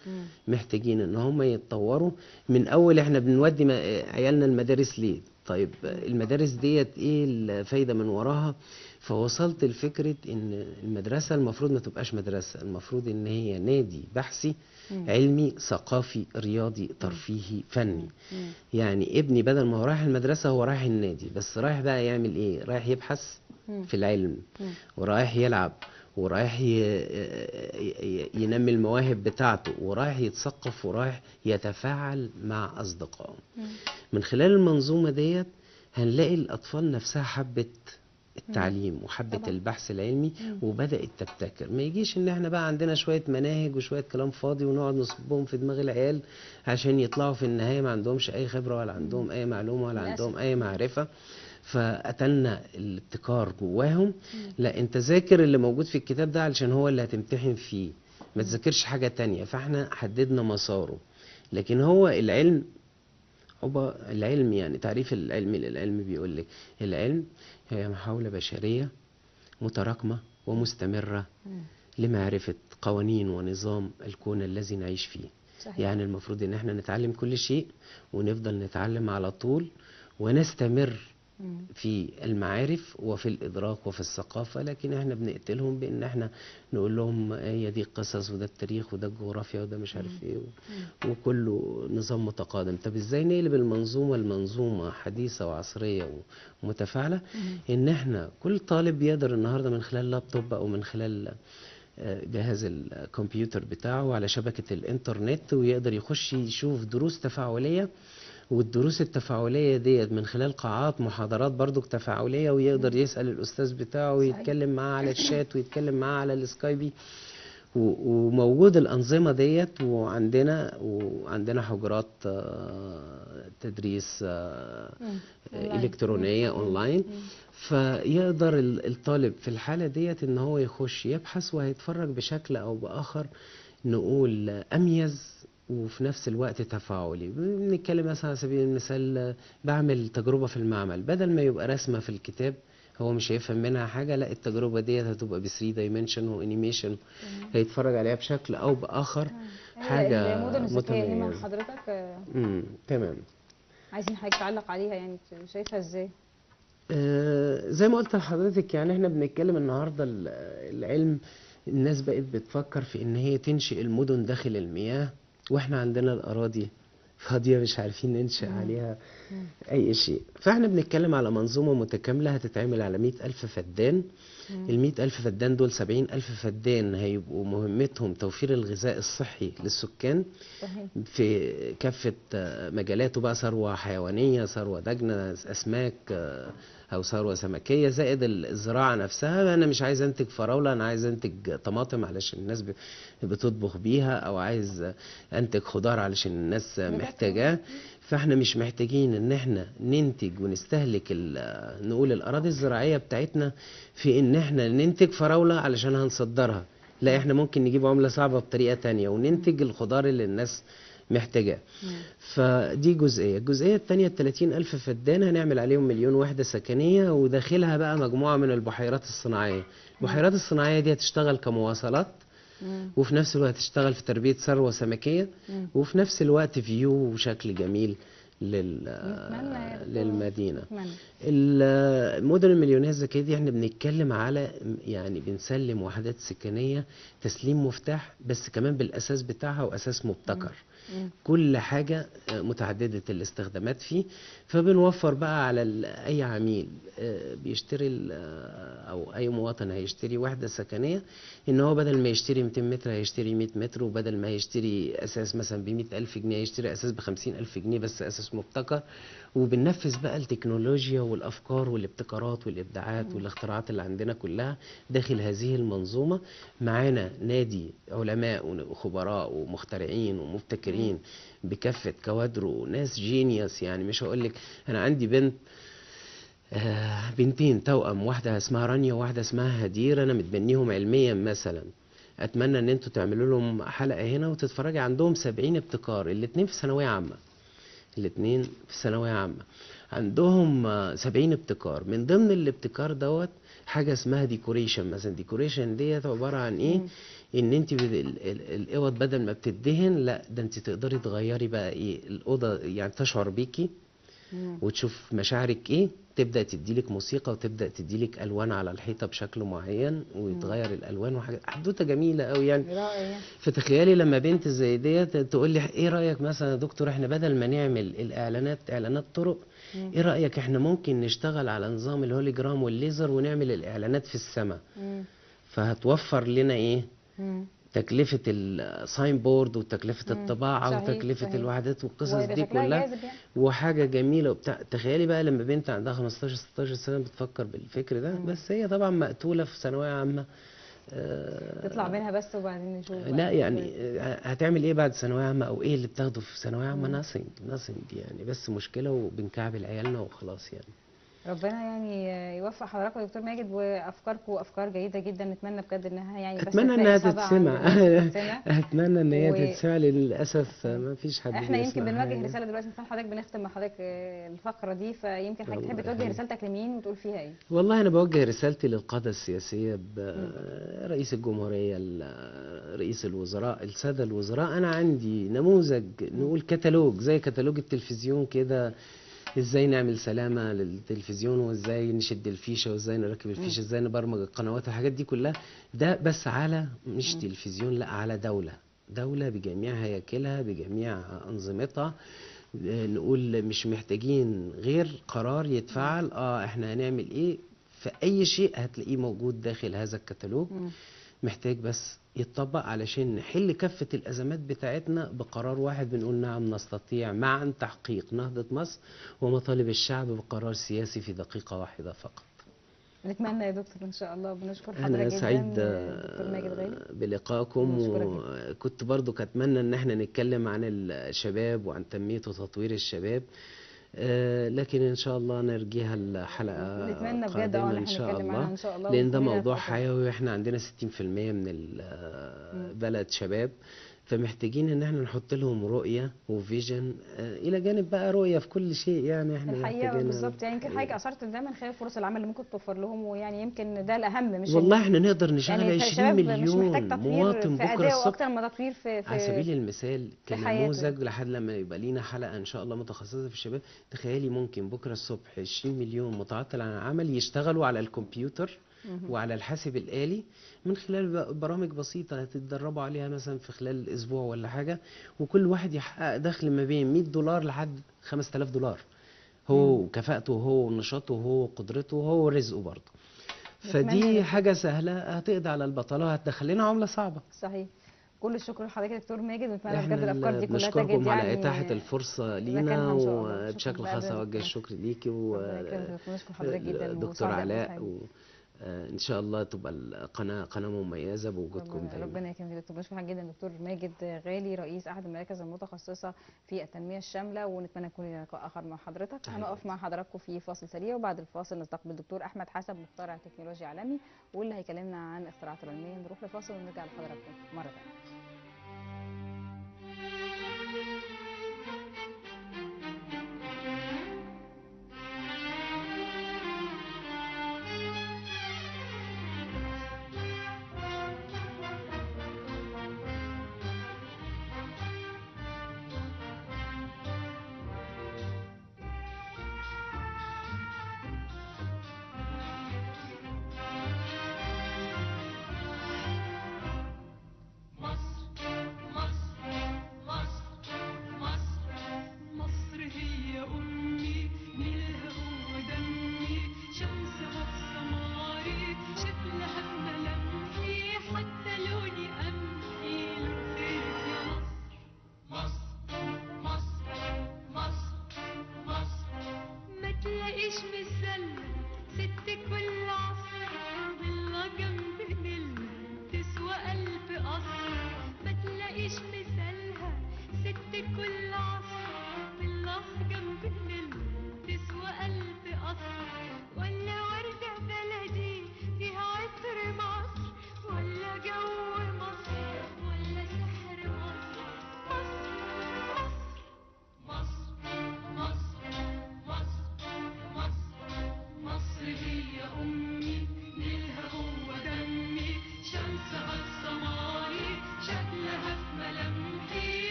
محتاجين إن هم يتطوروا. من أول إحنا بنودي عيالنا المدارس ليه؟ طيب المدارس ديت إيه الفايدة من وراها؟ فوصلت لفكرة إن المدرسة المفروض ما تبقاش مدرسة المفروض إن هي نادي بحثي مم. علمي ثقافي رياضي ترفيهي فني مم. يعني ابني بدل ما هو رايح المدرسة هو رايح النادي بس رايح بقى يعمل إيه رايح يبحث مم. في العلم. ورايح يلعب ورايح ينمي المواهب بتاعته ورايح يتثقف ورايح يتفاعل مع أصدقائه مم. من خلال المنظومة ديت هنلاقي الأطفال نفسها حبت التعليم وحبت طبعا. البحث العلمي مم. وبدأت تبتكر. ما يجيش إن إحنا بقى عندنا شوية مناهج وشوية كلام فاضي ونقعد نصبهم في دماغ العيال عشان يطلعوا في النهاية ما عندهمش أي خبرة ولا عندهم أي معلومة ولا. عندهم أي معرفة. فقتلنا الابتكار جواهم. لا أنت ذاكر اللي موجود في الكتاب ده علشان هو اللي هتمتحن فيه. ما تذاكرش حاجة تانية. فإحنا حددنا مساره. لكن هو العلم هو العلم يعني تعريف العلم للعلم بيقول لك العلم هي محاولة بشرية متراكمة ومستمرة. لمعرفة قوانين ونظام الكون الذي نعيش فيه صحيح يعني المفروض إن إحنا نتعلم كل شيء ونفضل نتعلم على طول ونستمر. في المعارف وفي الإدراك وفي الثقافة لكن إحنا بنقتلهم بإن إحنا نقول لهم هي دي القصص وده التاريخ وده الجغرافيا وده مش عارف إيه وكله نظام متقادم. طب إزاي نقلب المنظومة المنظومة حديثة وعصرية ومتفاعلة. إن إحنا كل طالب يقدر النهاردة من خلال لابتوب أو من خلال آه، جهاز الكمبيوتر بتاعه على شبكة الإنترنت ويقدر يخش يشوف دروس تفاعلية والدروس التفاعلية ديت من خلال قاعات محاضرات برضو تفاعلية ويقدر يسأل الأستاذ بتاعه ويتكلم معاه على الشات ويتكلم معاه على السكايبي وموجود الأنظمة ديت وعندنا وعندنا حجرات آه، تدريس آه،. إلكترونية. أونلاين. فيقدر ال- الطالب في الحالة ديت إن هو يخش يبحث وهيتفرج بشكل أو بآخر نقول أميز وفي نفس الوقت تفاعلي. بنتكلم مثلا على سبيل المثال بعمل تجربة في المعمل. بدل ما يبقى رسمة في الكتاب هو مش هيفهم منها حاجة لا التجربة ديت هتبقى ب 3 dimension و animation هيتفرج عليها بشكل أو بآخر حاجة متميزة. حضرتك؟ امم تمام. عايزين حضرتك تعلق عليها يعني شايفها إزاي؟ آه، زي ما قلت لحضرتك يعني إحنا بنتكلم النهارده ال- العلم الناس بقت بتفكر في إن هي تنشئ المدن داخل المياه. وإحنا عندنا الأراضي فاضية مش عارفين ننشئ عليها أي شيء. فاحنا بنتكلم على منظومة متكاملة هتتعمل على مئة ألف فدان. المئة ألف فدان دول سبعين ألف فدان هيبقوا مهمتهم توفير الغذاء الصحي للسكان في كافة آه، مجالاته بقى ثروة حيوانية ثروة دجنة أسماك أو ثروة سمكية زائد ال- الزراعة نفسها. أنا مش عايز أنتج فراولة أنا عايز أنتج طماطم علشان الناس بتطبخ بيها أو عايز أنتج خضار علشان الناس. محتاجاه. فإحنا مش محتاجين إن إحنا ننتج ونستهلك نقول الأراضي الزراعية بتاعتنا في إن إحنا ننتج فراولة علشان هنصدرها. لا إحنا ممكن نجيب عملة صعبة بطريقة تانية وننتج الخضار اللي الناس محتاجاه فدي جزئية الجزئية الثانية ال 30 ألف فدان هنعمل عليهم مليون وحدة سكنية وداخلها بقى مجموعة من البحيرات الصناعية البحيرات الصناعية دي هتشتغل كمواصلات. وفي نفس الوقت تشتغل في تربية ثروة سمكية مم. وفي نفس الوقت فيو وشكل جميل لل... أتمنى. المدن المليونية الذكية دي إحنا بنتكلم على يعني بنسلم وحدات سكنية تسليم مفتاح بس كمان بالأساس بتاعها وأساس مبتكر. كل حاجة آه، متعددة الاستخدامات فيه. فبنوفر بقى على أي عميل آه، بيشتري آه، أو أي مواطن هيشتري وحدة سكنية إن هو بدل ما يشتري 200 متر هيشتري 100 متر وبدل ما يشتري أساس مثلا ب 100 ألف جنيه هيشتري أساس ب 50 ألف جنيه بس أساس مبتكر. وبننفذ بقى التكنولوجيا والأفكار والابتكارات والإبداعات والاختراعات اللي عندنا كلها داخل هذه المنظومة. معانا نادي علماء وخبراء ومخترعين ومبتكرين بكافة كوادر وناس جينيوس يعني مش هقول لك أنا عندي بنت آه، بنتين توأم واحدة اسمها رانيا وواحدة اسمها هدير. أنا متبنيهم علميا مثلا. أتمنى إن أنتوا تعملوا لهم حلقة هنا وتتفرجي عندهم سبعين ابتكار الاتنين في ثانوية عامة. الاتنين في ثانوية عامة. عندهم آه، سبعين ابتكار. من ضمن الابتكار دوت حاجة اسمها decoration مثلا. decoration ديت عبارة عن إيه؟ إن أنت الأوض بدل ما بتدهن لا ده أنت تقدري تغيري بقى إيه الأوضة يعني تشعر بيكي مم. وتشوف مشاعرك إيه تبدأ تديلك موسيقى وتبدأ تديلك ألوان على الحيطة بشكل معين ويتغير الألوان وحاجات حدوتة جميلة قوي يعني. رائع. فتخيلي لما بنت زي ديت تقول لي إيه رأيك مثلا يا دكتور إحنا بدل ما نعمل الإعلانات إعلانات طرق إيه رأيك إحنا ممكن نشتغل على نظام الهوليجرام والليزر ونعمل الإعلانات في السماء. فهتوفر لنا إيه مم. تكلفة ال sign board وتكلفة مم. الطباعة صحيح، وتكلفة صحيح. الوحدات والقصص دي كلها يعني. وحاجة جميلة وبتاع تخيلي بقى لما بنت عندها 15 16 سنة بتفكر بالفكر ده بس هي طبعا مقتولة في ثانوية عامة آه، تطلع منها بس وبعدين نشوف. لا يعني آه، هتعمل إيه بعد ثانوية عامة أو إيه اللي بتاخده في ثانوية عامة nothing nothing يعني بس مشكلة وبنكعبل عيالنا وخلاص يعني ربنا يعني يوفق حضراتكم يا دكتور ماجد وأفكاركم افكار جيدة جدا نتمنى بجد إنها يعني بس أتمنى إنها تتسمع. (laughs) أتمنى إن هي و- تتسمع للأسف ما فيش حد إحنا يمكن بنوجه حاجة. رسالة دلوقتي مثلا حضرتك بنختم مع حضرتك آه، الفقرة دي فيمكن حضرتك تحب توجه. رسالتك لمين وتقول فيها إيه والله أنا بوجه رسالتي للقادة السياسية برئيس الجمهورية ال- رئيس الوزراء السادة الوزراء أنا عندي نموذج نقول كتالوج زي كتالوج التلفزيون كده إزاي نعمل سلامة للتلفزيون وإزاي نشد الفيشة وإزاي نركب الفيشة إزاي نبرمج القنوات الحاجات دي كلها. ده بس على مش تلفزيون لا على دولة. دولة بجميع هياكلها بجميع أنظمتها. آه، نقول مش محتاجين غير قرار يتفعل. آه إحنا هنعمل إيه؟ فأي شيء هتلاقيه موجود داخل هذا الكتالوج. محتاج بس يتطبق علشان نحل كافة الأزمات بتاعتنا بقرار واحد بنقول نعم نستطيع معا تحقيق نهضة مصر ومطالب الشعب بقرار سياسي في دقيقة واحدة فقط. نتمنى يا دكتور إن شاء الله بنشكر حضرتك جدا سعيد بلقائكم وكنت برضو أتمنى إن إحنا نتكلم عن الشباب وعن تنمية وتطوير الشباب. آه، لكن إن شاء الله نرجيها الحلقة نتمنى بجد آه قادمة إن شاء الله. إن شاء الله لأن ده موضوع. حيوي وإحنا عندنا 60% من البلد شباب. فمحتاجين إن إحنا نحط لهم رؤية وفيجن آه، إلى جانب بقى رؤية في كل شيء يعني إحنا الحقيقة بالظبط. يعني يمكن حضرتك أثرت ده من خلال فرص العمل اللي ممكن توفر لهم ويعني يمكن ده الأهم مش والله إحنا نقدر نشغل يعني 20 الشباب مش مليون مواطن بكرة الصبح. أكتر ما تطوير في, في على سبيل المثال. كنموذج لحد لما يبقى لينا حلقة إن شاء الله متخصصة في الشباب. تخيلي ممكن بكرة الصبح 20 مليون متعطل عن العمل يشتغلوا على الكمبيوتر. وعلى الحاسب الآلي من خلال برامج بسيطة هتتدربوا عليها مثلا في خلال أسبوع ولا حاجة وكل واحد يحقق دخل ما بين 100 دولار لحد 5000 دولار هو وكفاءته وهو ونشاطه وهو وقدرته وهو ورزقه برضه فدي. حاجة سهلة هتقضي على البطالة وهتدخل لنا عملة صعبة صحيح كل الشكر لحضرتك يا دكتور ماجد ونتمنى بجد الأفكار دي كلها تجد على يعني إتاحة الفرصة مكانها لينا. وبشكل خاص لك. الشكر ليكي ربنا يكرمك. ونشكر حضرتك جدا دكتور وسعداء علاء. و... إن شاء الله تبقى القناة قناة مميزة بوجودكم ربنا, دايما. ربنا يكرمك. يا دكتور بشكر حضرتك جدا دكتور ماجد غالي رئيس أحد المراكز المتخصصة في التنمية الشاملة ونتمنى يكون لقاء آخر مع حضرتك. هنقف مع حضراتكم في فاصل سريع وبعد الفاصل نستقبل الدكتور أحمد حسن مخترع تكنولوجيا عالمي واللي هيكلمنا عن اختراعات العلمية. نروح لفاصل ونرجع لحضراتكم مرة ثانية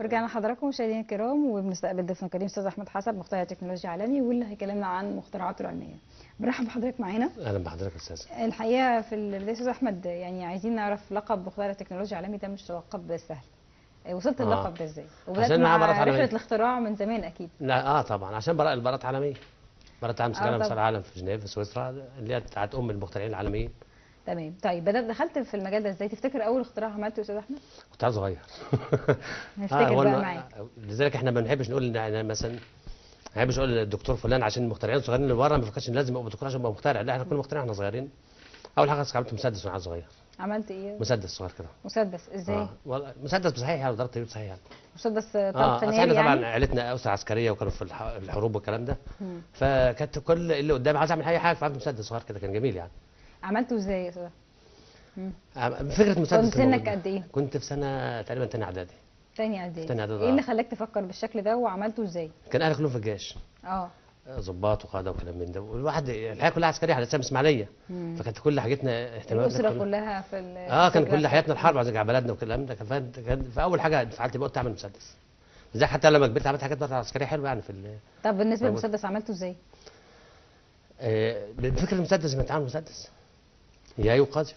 ورجعنا لحضراتكم مشاهدينا الكرام وبنستقبل ضيفنا الكريم أستاذ أحمد حسن مخترع تكنولوجيا عالمي واللي هيكلمنا عن مخترعاته العلمية. مرحبا بحضرتك معانا. أهلا بحضرتك يا أستاذ الحقيقة في البدايه أستاذ أحمد يعني عايزين نعرف لقب مخترع تكنولوجيا عالمي ده مش لقب سهل. آه، وصلت آه. اللقب ده إزاي؟ وبدأت عشان مع رحلة. الاختراع من زمان أكيد. لا آه طبعا عشان براءة البراءة العالمية. براءة عالم آه العالم في جنيف في سويسرا اللي هي بتاعت أم المخترعين العالميين. تمام. طيب بدات دخلت في المجال ده إزاي؟ تفتكر أول اختراع عملته يا أستاذ أحمد؟ كنت عيل صغير. (laughs) نفتكر هو بقى معاك. لذلك إحنا ما بنحبش نقول إن مثلا ما بنحبش نقول الدكتور فلان عشان المخترعين الصغيرين اللي بره ما فكرش لازم يبقى دكتور عشان يبقى مخترع. لا إحنا كنا مخترعين إحنا صغيرين. أول حاجة استعملت مسدس وأنا صغير. عملت إيه؟ مسدس صغير كده. مسدس. إزاي؟ آه والله مسدس بصحيح يعني ضرب طويل صحيح يعني. مسدس أصل ناري إحنا طبعا يعني عيلتنا أسرة عسكرية وكانوا في الح- الحروب والكلام ده. فكانت كل اللي قدامي عايز أعمل أي حاجة فعملت مسدس صغير كده كان جميل يعني. عملته إزاي يا أستاذ عم- فكرة مسدس كنت سنك. قد إيه؟ كنت في سنة تقريبا تاني إعدادي. تاني إعدادي. تاني إعدادي، إيه آه. اللي خلاك تفكر بالشكل ده وعملته إزاي؟ كان أهلي كلهم في الجيش. آه. ضباط وقاده وكلام من ده. والواحد الحياة كلها عسكرية على أساس إسماعيلية. فكانت كل حاجتنا اهتماماتنا الأسرة كلها- في آه كان كل حياتنا. الحرب عايز بلدنا والكلام ده. كان فا- كان فاول حاجة فعلت بقى أعمل مسدس. زي حتى لما كبرت عملت حاجات برضه عسكرية حلوة يعني في طب بالنسبة. للمسدس عملته إزاي؟ آه، فكره المسدس ما تعمل مسدس. يا يقذف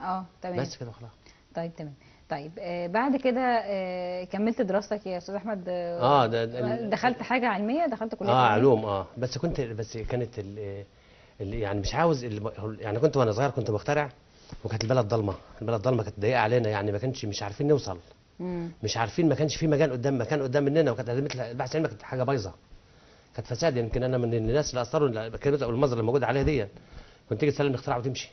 آه تمام. بس كده خلاص طيب تمام. طيب آه بعد كده آه كملت دراستك يا أستاذ أحمد؟ آه ده ده- دخلت حاجة علمية؟ دخلت كلية آه؟ علوم آه. بس كنت بس كانت ال ال- يعني مش عاوز يعني كنت وأنا صغير كنت مخترع وكانت البلد ضلمة. البلد ضلمة كانت ضيقة علينا يعني ما كانش مش عارفين نوصل. مم. مش عارفين ما كانش في مكان قدام مكان قدام مننا وكانت مثل البحث العلمي كانت حاجة بايظة. كانت فساد يمكن أنا من الناس اللي أثروا الكلمات أو المنظر اللي موجود عليها دي كنت تيجي تسلم الاختراع وتمشي.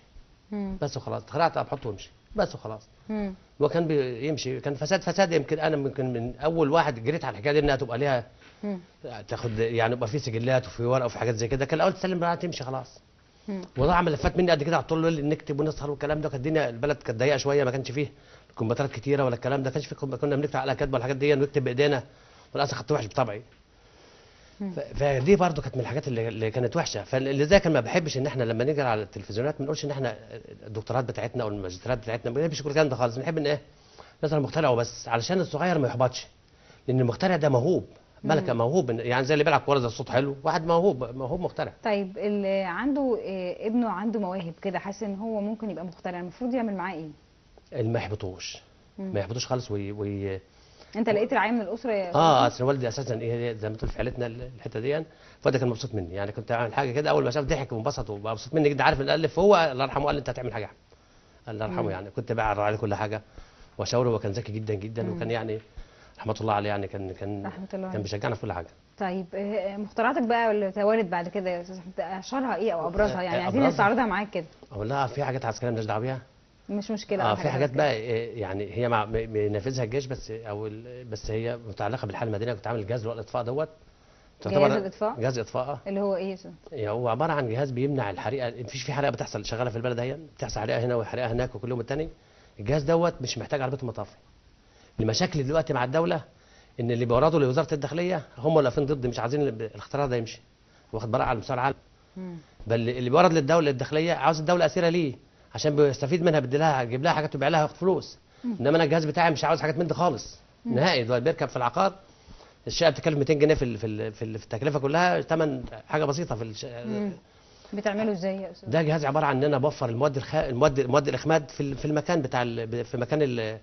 مم. بس وخلاص. اخترعت بحطه وأمشي. بس وخلاص. مم. وكان بيمشي كان فساد فساد يمكن أنا يمكن من أول واحد جريت على الحكاية دي إنها تبقى ليها مم. تاخد يعني يبقى في سجلات وفي ورق وفي حاجات زي كده. كان الأول تسلم بقى تمشي خلاص. مم. وضاع ملفات مني قد كده على طول نكتب ونسهر والكلام ده. كانت الدنيا البلد كانت ضيقة شوية ما كانش فيه كمبيوترات كتيرة ولا الكلام ده. كانش فيه كنا بنكتب على كاتبة والحاجات دي ونكتب بإيدينا. وللأسف خدت وحش بطبعي. فدي برضو كانت من الحاجات اللي, كانت وحشة. فلذلك ما بحبش إن إحنا لما نيجي على التلفزيونات ما نقولش إن إحنا الدكتورات بتاعتنا أو الماجستيرات بتاعتنا ما بنحبش كل الكلام ده خالص. بنحب إن إيه؟ مثلا مخترع وبس. علشان الصغير ما يحبطش. لأن المخترع ده موهوب. ملكة موهوب. يعني زي اللي بيلعب كورة زي الصوت حلو. واحد موهوب موهوب مخترع. طيب اللي عنده آه، ابنه عنده مواهب كده. حاسس إن هو ممكن يبقى مخترع. المفروض يعمل معاه إيه؟ ما يحبطوش. ما يحبطوش خالص وي, وي... انت لقيت رعايه من الأسرة يا آه أصل والدي أساسا إيه زي ما تقول في عيلتنا الحتة دي فده كان مبسوط مني يعني كنت عامل حاجة كده أول ما شاف ضحك وانبسط وبقى مبسوط مني جدا عارف ان الف هو الله يرحمه قال لي أنت هتعمل حاجة. الله يرحمه. يعني كنت بقى عليه كل حاجة وأشاوره وكان ذكي جدا جدا مم. وكان يعني رحمة الله عليه يعني كان كان رحمة الله كان. بيشجعنا في كل حاجة طيب آه، مخترعاتك بقى اللي توالت بعد كده يا أستاذ أشهرها إيه أو أبرزها يعني آه، عايزين. نستعرضها معاك كده أقول لها في حاجات عسكرية مالناش دعوة بيها مش مشكلة آه في حاجات. بقى إيه، يعني هي مع بينفذها الجيش بس أو بس هي متعلقة بالحالة المدنية كنت عامل جهاز الاطفاء دوت تعتبر- جهاز الإطفاء؟ جهاز إطفاء آه. اللي هو إيه؟ يعني هو عبارة عن جهاز بيمنع الحريقة مفيش في حريقة بتحصل شغالة في البلد اهي بتحصل حريقة هنا وحريقة هناك وكل يوم التاني الجهاز دوت مش محتاج عربية مطافي المشاكل دلوقتي مع الدولة إن اللي بيوردوا لوزارة الداخلية هم اللي واقفين ضد مش عايزين ال- الاختراع ده يمشي واخد براءه على مستوى العالم مم. بل اللي بيورد للدولة الداخلية عاوز الدولة أسيرة ليه عشان بيستفيد منها بدي لها يجيب لها حاجات ويبيع لها وياخد فلوس. انما أنا الجهاز بتاعي مش عاوز حاجات من دي خالص. نهائي ده بيركب في العقار. الشقة بتكلف 200 جنيه في في في ال- في التكلفة كلها ثمن حاجة بسيطة في. مم. بتعمله إزاي يا أستاذ؟ ده جهاز عبارة عن إن أنا بوفر المواد الخ... المواد مواد الإخماد في في المكان بتاع ال... في مكان ال...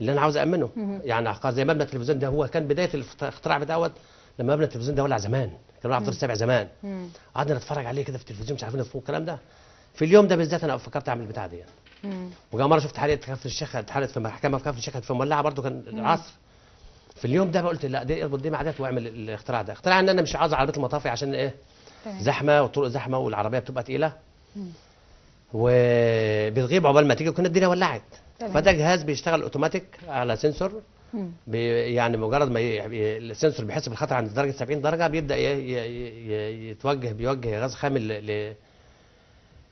اللي أنا عاوز امنه. يعني عقار زي مبنى التلفزيون ده هو كان بداية الاختراع بتاعت لما مبنى التلفزيون ده ولع زمان. كان ولع الدور السابع زمان. قعدنا نتفرج عليه كده في التلفزيون مش عارفين نفوق الكلام ده. في اليوم ده بالذات أنا فكرت أعمل البتاع دي. وجا مرة شفت حريقه كفر الشيخ اتحرقت في محكمه في كفر الشيخ في مولعة برضه كان العصر في اليوم ده قلت لا دي اربط دي مع ديت واعمل الاختراع ده. اختراع إن أنا مش عاوز عربيه المطافي عشان إيه. زحمة والطرق زحمة والعربية بتبقى تقيلة. وبتغيب عقبال ما تيجي كنا الدنيا ولعت. فده جهاز بيشتغل أوتوماتيك على سنسور. بي يعني مجرد ما ي... السنسور بيحس بالخطر عند درجة 70 درجة بيبدأ ي... ي... ي... يتوجه بيوجه غاز خام ل...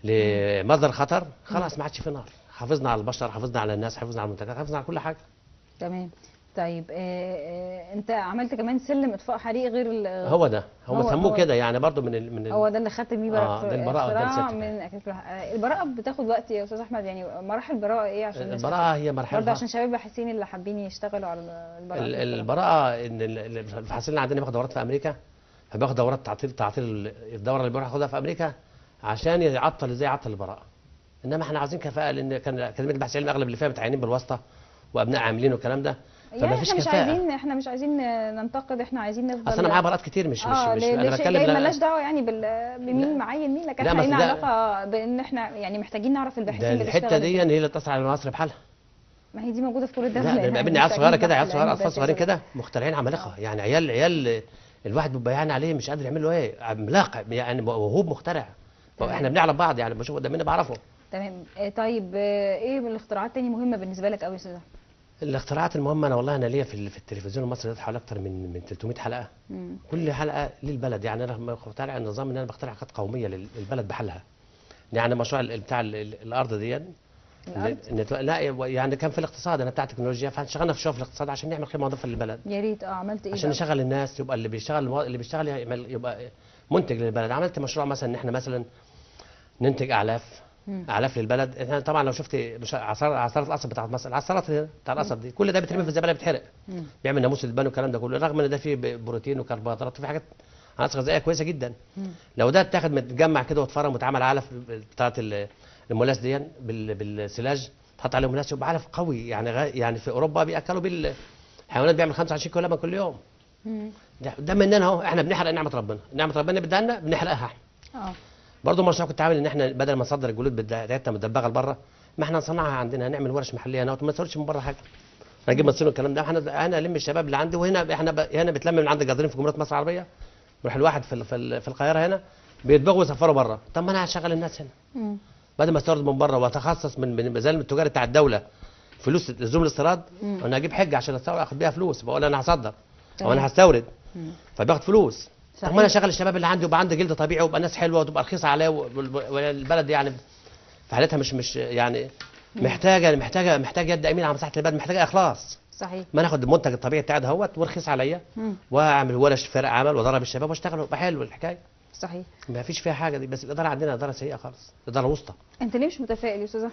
لمصدر خطر خلاص ما عادش في نار. حافظنا على البشر حافظنا على الناس حافظنا على المنتجات حافظنا على كل حاجة. تمام. طيب آه آه انت عملت كمان سلم اطفاء حريق غير هو ده. هم هو- سموه كده يعني برضو من ال... من ال... هو ده اللي خدت بيه آه، ده البراءة ده. من البراءة بتاخد وقت يا أستاذ أحمد يعني مراحل البراءة إيه عشان البراءة هي برضه مرحله عشان شباب باحثين اللي حابين يشتغلوا على البراءة. ال- البراءة إن ال- ال- الفحاصين اللي عندنا بياخد دورات في أمريكا فبياخد دورات تعطيل تعطيل الدورة اللي بيروح ياخدها في أمريكا. عشان يعطل إزاي يعطل البراءة. إنما إحنا عاوزين كفاءة لأن كان اكاديميه البحث العلمي أغلب اللي فيها متعينين بالواسطة وأبناء عاملين والكلام ده يعني فما فيش إحنا مش كفاءة. عايزين إحنا مش عايزين ننتقد إحنا عايزين نفضل أصل أنا معايا براءات كتير مش مش, آه مش ل- أنا بتكلم لا- مالناش دعوة يعني بال... بمين معين مين لكن إحنا لينا علاقة بإن إحنا يعني محتاجين نعرف الباحثين اللي الحتة دي. هي اللي اتصل على مصر بحالها. ما هي دي موجودة في كل الدول لا بقابلني عيال صغيرة كده عيال صغيرة اطفال صغيرين كده. مخترعين عمالقة. يعني عيال عيال الواحد بيبقى يعني عليه مش قادر يعمل له إيه عملاق يعني موهوب مخترع. إحنا بنعرف بعض يعني بشوف قدامنا بعرفه. تمام. آه، طيب آه، إيه من الاختراعات تاني مهمة بالنسبة لك قوي يا أستاذ الاختراعات المهمة أنا والله أنا ليا في في التلفزيون المصري ده حوالي أكتر من من 300 حلقة. مم. كل حلقة للبلد. يعني أنا بخترع النظام إن أنا بخترع حاجات قومية لل- للبلد بحالها يعني مشروع بتاع ال- ال- الأرض دي. الأرض؟ نت- لا يعني كان في الاقتصاد. أنا بتاع تكنولوجيا فاشتغلنا في شوية في الاقتصاد عشان نعمل خدمة مضافه للبلد. يا ريت. آه عملت إيه عشان؟ نشغل الناس. يبقى اللي بيشتغل اللي بيشتغل يبقى منتج للبلد. عملت مشروع مثلا إن إحنا مثلا ننتج أعلاف. أعلاف للبلد. إحنا طبعا لو شفت عصاره عصارة القصب بتاعت مصر العصارات هنا بتاع القصب دي كل ده بيترمي في الزبالة بيتحرق. بيعمل ناموس البان والكلام ده كله. رغم إن ده فيه بروتين وكربوهيدرات وفيه حاجات عناصر غذائية كويسة جدا. مم. لو ده اتاخد متجمع كده واتفرم واتعمل علف بتاعت ال- الملاس دي بال- بالسلاج تحط عليه ملاس يبقى علف قوي. يعني يعني في أوروبا بيأكلوا بال الحيوانات بيعمل 25 كيلو لبن كل يوم. مم. ده, مننا أهو. إحنا بنحرق نعمة ربنا. نعمة ربنا بدها لنا بنحرقها. إحنا آه. برضه مشروع كنت عامل إن إحنا بدل ما نصدر الجلود بتاعتنا متدبغه لبره ما إحنا نصنعها عندنا نعمل ورش محلية هنا وما نصدرش من بره حاجة نجيب مصر والكلام ده إحنا أنا ألم الشباب اللي عندي وهنا إحنا ب... هنا بتلم من عند الجزارين في جمهورية مصر العربية بيروح الواحد في ال- في, ال- في القاهرة هنا بيتبغوا ويسفروا بره طب ما أنا هشغل الناس هنا. بدل ما أستورد من بره وأتخصص من من المزالم التجاري بتاع الدولة فلوس لزوم الاستيراد. أنا أجيب حجة عشان أستورد آخد بيها فلوس بقول أنا هصدر أو. أنا هستورد مم. فباخد فلوس طب. ما أنا اشغل الشباب اللي عندي ويبقى عندي جلد طبيعي ويبقى ناس حلوة وتبقى رخيصة عليا وال- والبلد يعني في حالتها مش مش يعني محتاجة محتاجة محتاجة يد أمين على مساحه البلد محتاجة إخلاص. صحيح. ما ناخد المنتج الطبيعي بتاعي دهوت ورخيص عليا. وأعمل ورش فرق عمل وادرب الشباب وأشتغل ويبقى حلو الحكاية. صحيح. ما فيش فيها حاجة دي بس الإدارة عندنا إدارة سيئة خالص إدارة وسطى. أنت ليه مش متفائل يا أستاذ أحمد؟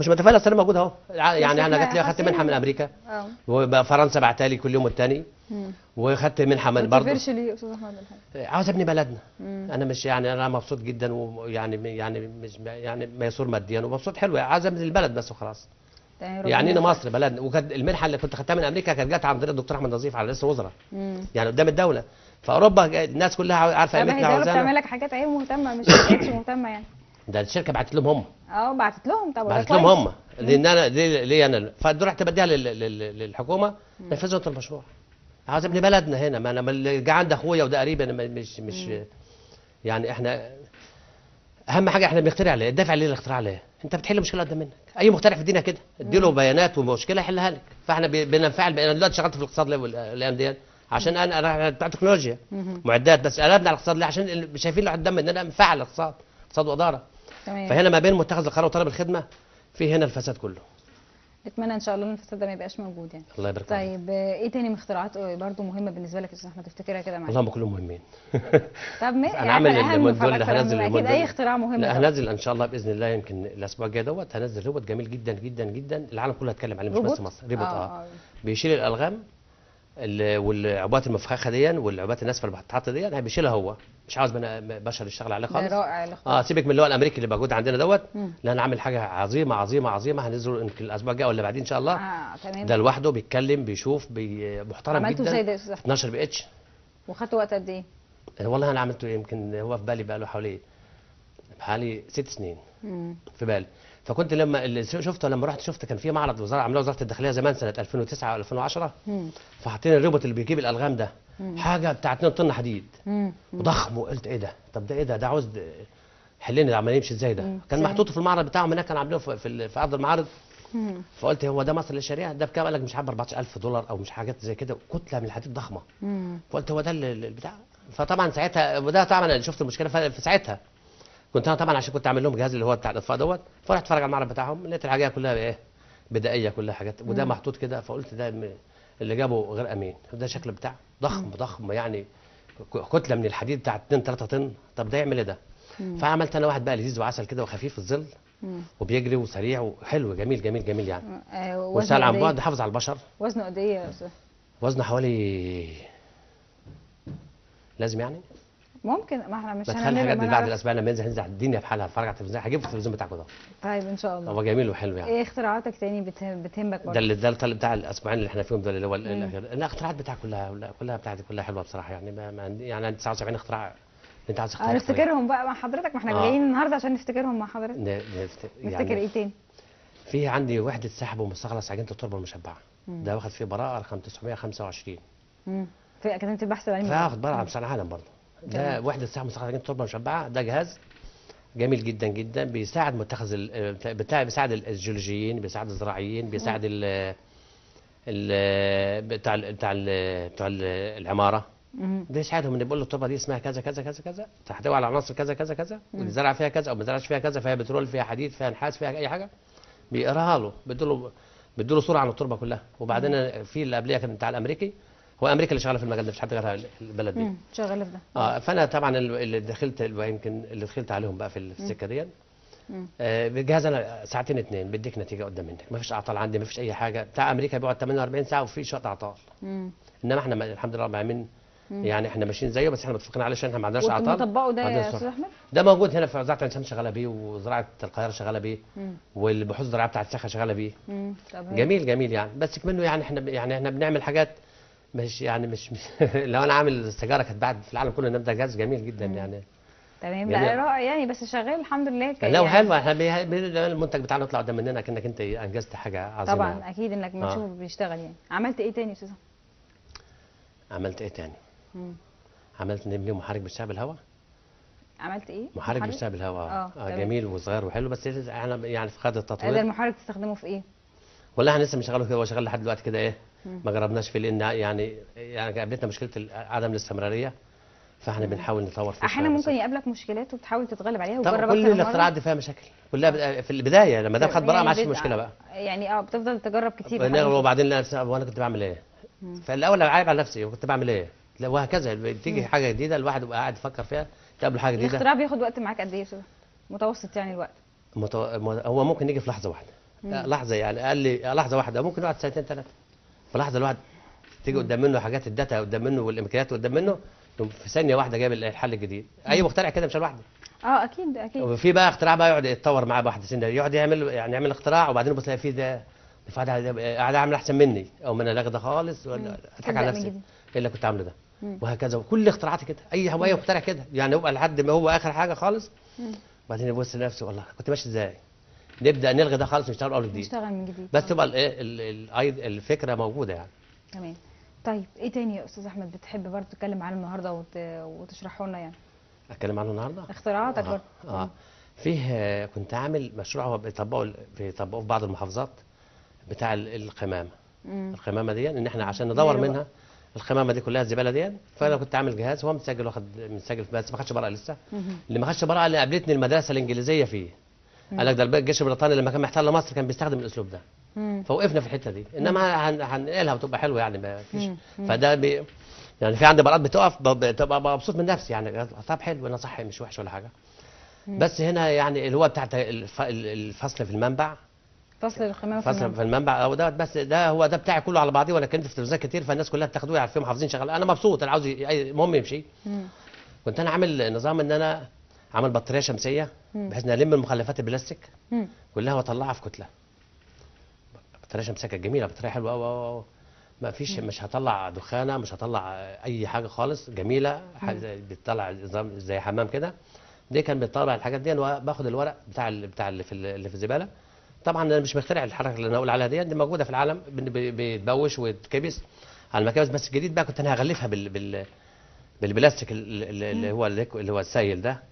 مش متفائل أصل أنا موجود أهو. يعني أنا جات لي اخدت منحه من أمريكا آه. وبقى فرنسا بعتها لي كل يوم والتاني. وخدت منحة من ما برضه تسافرش ليه يا أستاذ أحمد الحقيقة؟ عاوز ابني بلدنا. مم. أنا مش يعني أنا مبسوط جدا ويعني يعني مش يعني ميسور ماديا ومبسوط حلو. عاوز ابني البلد بس وخلاص. يعني أنا. مصر بلدنا. وكانت المنحة اللي كنت خدتها من أمريكا كانت جت عن طريق الدكتور أحمد نظيف على رئيس الوزراء. يعني قدام الدولة. فأوروبا الناس كلها عارفة ما قيمتنا الدولة بتعمل عاوزانا لك حاجات؟ اهي مهتمة. مش ما مهتمة يعني. ده الشركة بعتت لهم هم. آه بعتت لهم. طب بعتت لهم. هم. لأن أنا ليه ليه أنا؟ فرحت بديها لل- لل- للحكومة. نفذوا المشروع. عاوز ابني بلدنا هنا ما أنا اللي جعان ده أخويا وده قريبي أنا مش مش يعني إحنا أهم حاجة إحنا بنخترع ليه؟ الدافع ليه الاختراع ليه؟ أنت بتحل مشكلة قدام منك. أي مخترع في الدنيا كده اديله بيانات ومشكلة يحلها لك. فإحنا بننفعل أنا دلوقتي شغلت في الاقتصاد وال- الأيام دي عشان أنا أنا بتاع تكنولوجيا. معدات بس قلبنا على الاقتصاد ليه؟ عشان شايفين اللي قدام مننا نفعل الاقتصاد اقتصاد وإدارة. تمام. فهنا ما بين متخذ القرار وطالب الخدمة في هنا الفساد كله. نتمنى إن شاء الله إن الفساد ده ما يبقاش موجود يعني الله يبارك طيب آه، إيه تاني من اختراعات آه، برضو مهمة بالنسبة لك يا أستاذ أحمد تفتكرها كده معايا اللهم كلهم مهمين (laughs) طب ما أنا عامل اليومين فعلا دول أكتر هنزل أكيد أي. اختراع مهم لا. هنزل إن شاء الله بإذن الله يمكن الأسبوع الجاي دوت هنزل روبوت جميل جدا جدا جدا العالم كله هيتكلم عليه مش؟ بس مصر روبوت آه, آه. بيشيل الألغام ال- والعبوات المفخخة دي والعبوات الناسفه اللي بتتحط دي هي بيشيلها هو. مش عاوز بشر يشتغل عليه خالص. رائع آه سيبك من اللي هو الأمريكي اللي موجود عندنا دوت. مم. لا أنا عامل حاجة عظيمة عظيمة عظيمة. هنزله يمكن الأسبوع الجاي ولا بعدين إن شاء الله. آه تمام. ده لوحده بيتكلم بيشوف بي محترم عملته جدا. إزاي ده يا أستاذ؟ احمد 12 PH وخدت وقت قد إيه؟ والله أنا عملته يمكن هو في بالي بقى له حوالي حوالي ست سنين. مم. في بالي. فكنت لما اللي شفته لما رحت شفت كان في معرض وزارة عاملاه وزارة الداخلية زمان سنة 2009 أو 2010 مم. فحاطين الروبوت اللي بيجيب الألغام ده مم. حاجة بتاع 2 طن حديد. وضخم وقلت إيه ده طب ده إيه ده ده عاوز ده عمال يمشي إزاي ده مم. كان. محطوط في المعرض بتاعهم هناك كانوا عاملينه في في, أرض المعرض مم. فقلت هو ده مصر للشريعه ده بكام قال لك مش عارف 14000 دولار أو مش حاجات زي كده كتلة من الحديد ضخمة. فقلت هو ده ال- ال- البتاع فطبعا ساعتها وده طبعا أنا شفت المشكلة في ساعتها كنت أنا طبعا عشان كنت عامل لهم جهاز اللي هو بتاع الإطفاء دوت فرحت أتفرج على المعرض بتاعهم لقيت الحاجة كلها إيه بدائية كلها حاجات وده محطوط كده فقلت ده اللي جابه غير أمين. ده شكل بتاع ضخم ضخم يعني كتلة من الحديد بتاع 2 3 طن. طب ده يعمل إيه ده؟ فعملت أنا واحد بقى لذيذ وعسل كده وخفيف في الظل. وبيجري وسريع وحلو جميل جميل جميل يعني. آه، وسهل قد عن إيه؟ بعد حافظ على البشر. وزنه قد إيه يا أستاذ؟ وزنه حوالي لازم يعني؟ ممكن ما إحنا مش هنعمل الحاجات بعد. الأسبوع لما ينزل هننزل على الدنيا بحالها هتفرج على التلفزيون هجيب التلفزيون بتاعكم ده. طيب إن شاء الله. هو جميل وحلو يعني. إيه اختراعاتك تاني بته- بتهمك ده برضه اللي ده الطالب بتاع الأسبوعين اللي إحنا فيهم دول اللي هو الاختراعات بتاعتي كلها كلها بتاعتي كلها حلوة بصراحة يعني. ما يعني عندي 79 اختراع. انت عايز تختار هنفتكرهم بقى مع حضرتك؟ ما إحنا آه. جايين النهارده عشان نفتكرهم مع حضرتك. نفتكر نفتكر إيه تاني؟ في عندي وحدة سحب ومستخلص عجينة التربة المشبعة. ده واخد فيه براءة رقم 925 مم. في اكاديميه البحث العلمي فاخد براءة العالم برضه. ده. وحده سحب ومستخلص عجينه التربه المشبعه ده جهاز جميل جدا جدا بيساعد متخذ بتاع بيساعد الجيولوجيين بيساعد الزراعيين بيساعد ال ال بتاع ال بتاع ال بتاع ال- العمارة. مم. بيساعدهم إن يقول له التربة دي اسمها كذا كذا كذا كذا تحتوي على عناصر كذا كذا كذا واللي زرع فيها كذا أو ما زرعش فيها كذا فيها بترول فيها حديد فيها نحاس فيها أي حاجة بيقراها له بيدوا له صورة عن التربة كلها. وبعدين في اللي قبليه كان بتاع الأمريكي هو أمريكا اللي شغالة في المجال ده مش حد غيرها البلد دي. شغالة في ده. آه فأنا طبعا ال- اللي دخلت يمكن اللي دخلت عليهم بقى في ال- في السكة دي. آه بالجهاز أنا ساعتين اتنين بيديك نتيجة قدام منك. ما فيش أعطال عندي ما فيش أي حاجة. بتاع أمريكا بيقعد 48 ساعة وفي شوية أعطال. إنما إحنا الحمد لله رب العالمين يعني إحنا ماشيين زيه بس إحنا متفقين عليه عشان إحنا ما عندناش أعطال. ومطبقوا ده يا. أستاذ أحمد؟ ده موجود هنا في وزارة عين شمس شغالة بيه وزراعة القاهرة شغالة بيه. والبحوث الزراعية بتاعت السخا شغالة بيه. جميل جميل يعني. بس كمنه يعني إحنا يعني إحنا بنعمل حاجات مش يعني مش, مش (laughs) لو أنا عامل السيجاره كانت بعد في العالم كله إن ده جهاز جميل جدا يعني تمام. لا رائع يعني بس شغال الحمد لله ك- لا يعني وحلوه إحنا المنتج بتاعنا يطلع قدام مننا كأنك أنت أنجزت حاجة عظيمة طبعا يعني. أكيد إنك ما آه. بيشتغل يعني عملت إيه تاني يا أستاذ؟ عملت إيه تاني؟ مم. عملت نبني محرك بيشتغل بالهواء عملت إيه محرك بيشتغل بالهواء آه، آه تمام. جميل وصغير وحلو بس إحنا يعني في خد هذا التطوير المحرك تستخدمه في إيه والله إحنا لسه بنشغله كده هو شغال لحد دلوقتي كده إيه ما جربناش فيه لأن يعني يعني قابلتنا مشكلة عدم الاستمرارية فإحنا بنحاول نطور فيه أحيانا ممكن. يقابلك مشكلات وبتحاول تتغلب عليها وتجرب كل الاختراعات دي فيها مشاكل. كلها في البداية لما ده خد براءة ما عادش في مشكلة بقى. يعني آه بتفضل تجرب كتير وبعدين وأنا كنت بعمل إيه؟ فالأول عايب على نفسي كنت بعمل إيه؟ وهكذا. بتيجي حاجة جديدة الواحد يبقى قاعد يفكر فيها تقابله حاجة جديدة. الاختراع بياخد وقت معاك قد إيه متوسط يعني الوقت. متو... هو ممكن يجي في لحظة واحدة. لحظة يعني قال لي لحظة واحدة ممكن يقعد سنتين ثلاثة في لحظه الواحد تيجي قدام منه حاجات الداتا قدام منه والإمكانيات قدام منه في ثانية واحدة جايب الحل الجديد. أي مخترع كده مش لوحده. آه أكيد أكيد. وفي بقى اختراع بقى يقعد يتطور معاه بواحده سنة يقعد يعمل يعني يعمل اختراع وبعدين يبص فيه ده قاعد أعمل أحسن مني أو من الاغي ده خالص ولا أضحك على نفسي. إيه اللي كنت عامله ده؟ وهكذا. وكل اختراعاتي كده أي هواية مخترع كده. يعني يبقى لحد ما هو آخر حاجة خالص. وبعدين يبص لنفسه والله كنت ماشي إزاي؟ نبدأ نلغي ده خالص ونشتغل أول جديد. نشتغل من جديد. بس تبقى الايه ال- ال- الفكرة موجودة يعني. تمام. طيب إيه تاني يا أستاذ أحمد بتحب برضه تتكلم عنه النهارده وت... وتشرحه لنا يعني؟ أتكلم عنه النهارده؟ اختراعاتك آه, برضه. آه. فيه كنت عامل مشروع هو بيطبقوا بيطبقوا في بعض المحافظات بتاع ال- القمامه مم. القمامه دي إن إحنا عشان ندور. منها القمامه دي كلها الزبالة دي فأنا كنت عامل جهاز هو متسجل واخد متسجل بس ما خدش براءة لسه. مهم. اللي ما خدش براءة اللي قابلتني المدرسة الإنجليزية فيه. قال لك ده الجيش البريطاني لما كان محتل مصر كان بيستخدم الأسلوب ده. فوقفنا في الحتة دي. إنما هن- هننقلها وتبقى حلوة يعني ما فيش. فده بي يعني في عندي براءات بتقف بتبقى مبسوط من نفسي يعني. طب حلو أنا صح مش وحش ولا حاجة. بس هنا يعني اللي هو بتاع الف- الفصل في المنبع. فصل القمامه في فصل المنبع. في المنبع. أو ده بس ده هو ده بتاعي كله على بعضيه وأنا كنت في تلفزيونات كتير فالناس كلها بتاخدوه عارفين محافظين شغال أنا مبسوط أنا عاوز المهم يمشي. كنت أنا عامل نظام إن أنا عامل بطارية شمسية بحيث ان الم المخلفات البلاستيك. كلها واطلعها في كتلة. بطارية شمسية كانت جميلة بطارية حلوة قوي قوي ما فيش مش هطلع دخانة مش هطلع أي حاجة خالص جميلة. بتطلع زي حمام كده. دي كان بيطلع الحاجات دي أنا باخد الورق بتاع ال- بتاع اللي في ال- اللي في الزبالة. طبعا أنا مش مخترع الحركة اللي أنا أقول عليها دي دي موجودة في العالم بيتبوش ويتكبس على المكابس بس الجديد بقى كنت أنا هغلفها بال بال بالبلاستيك ال- ال- اللي هو اللي هو السايل ده.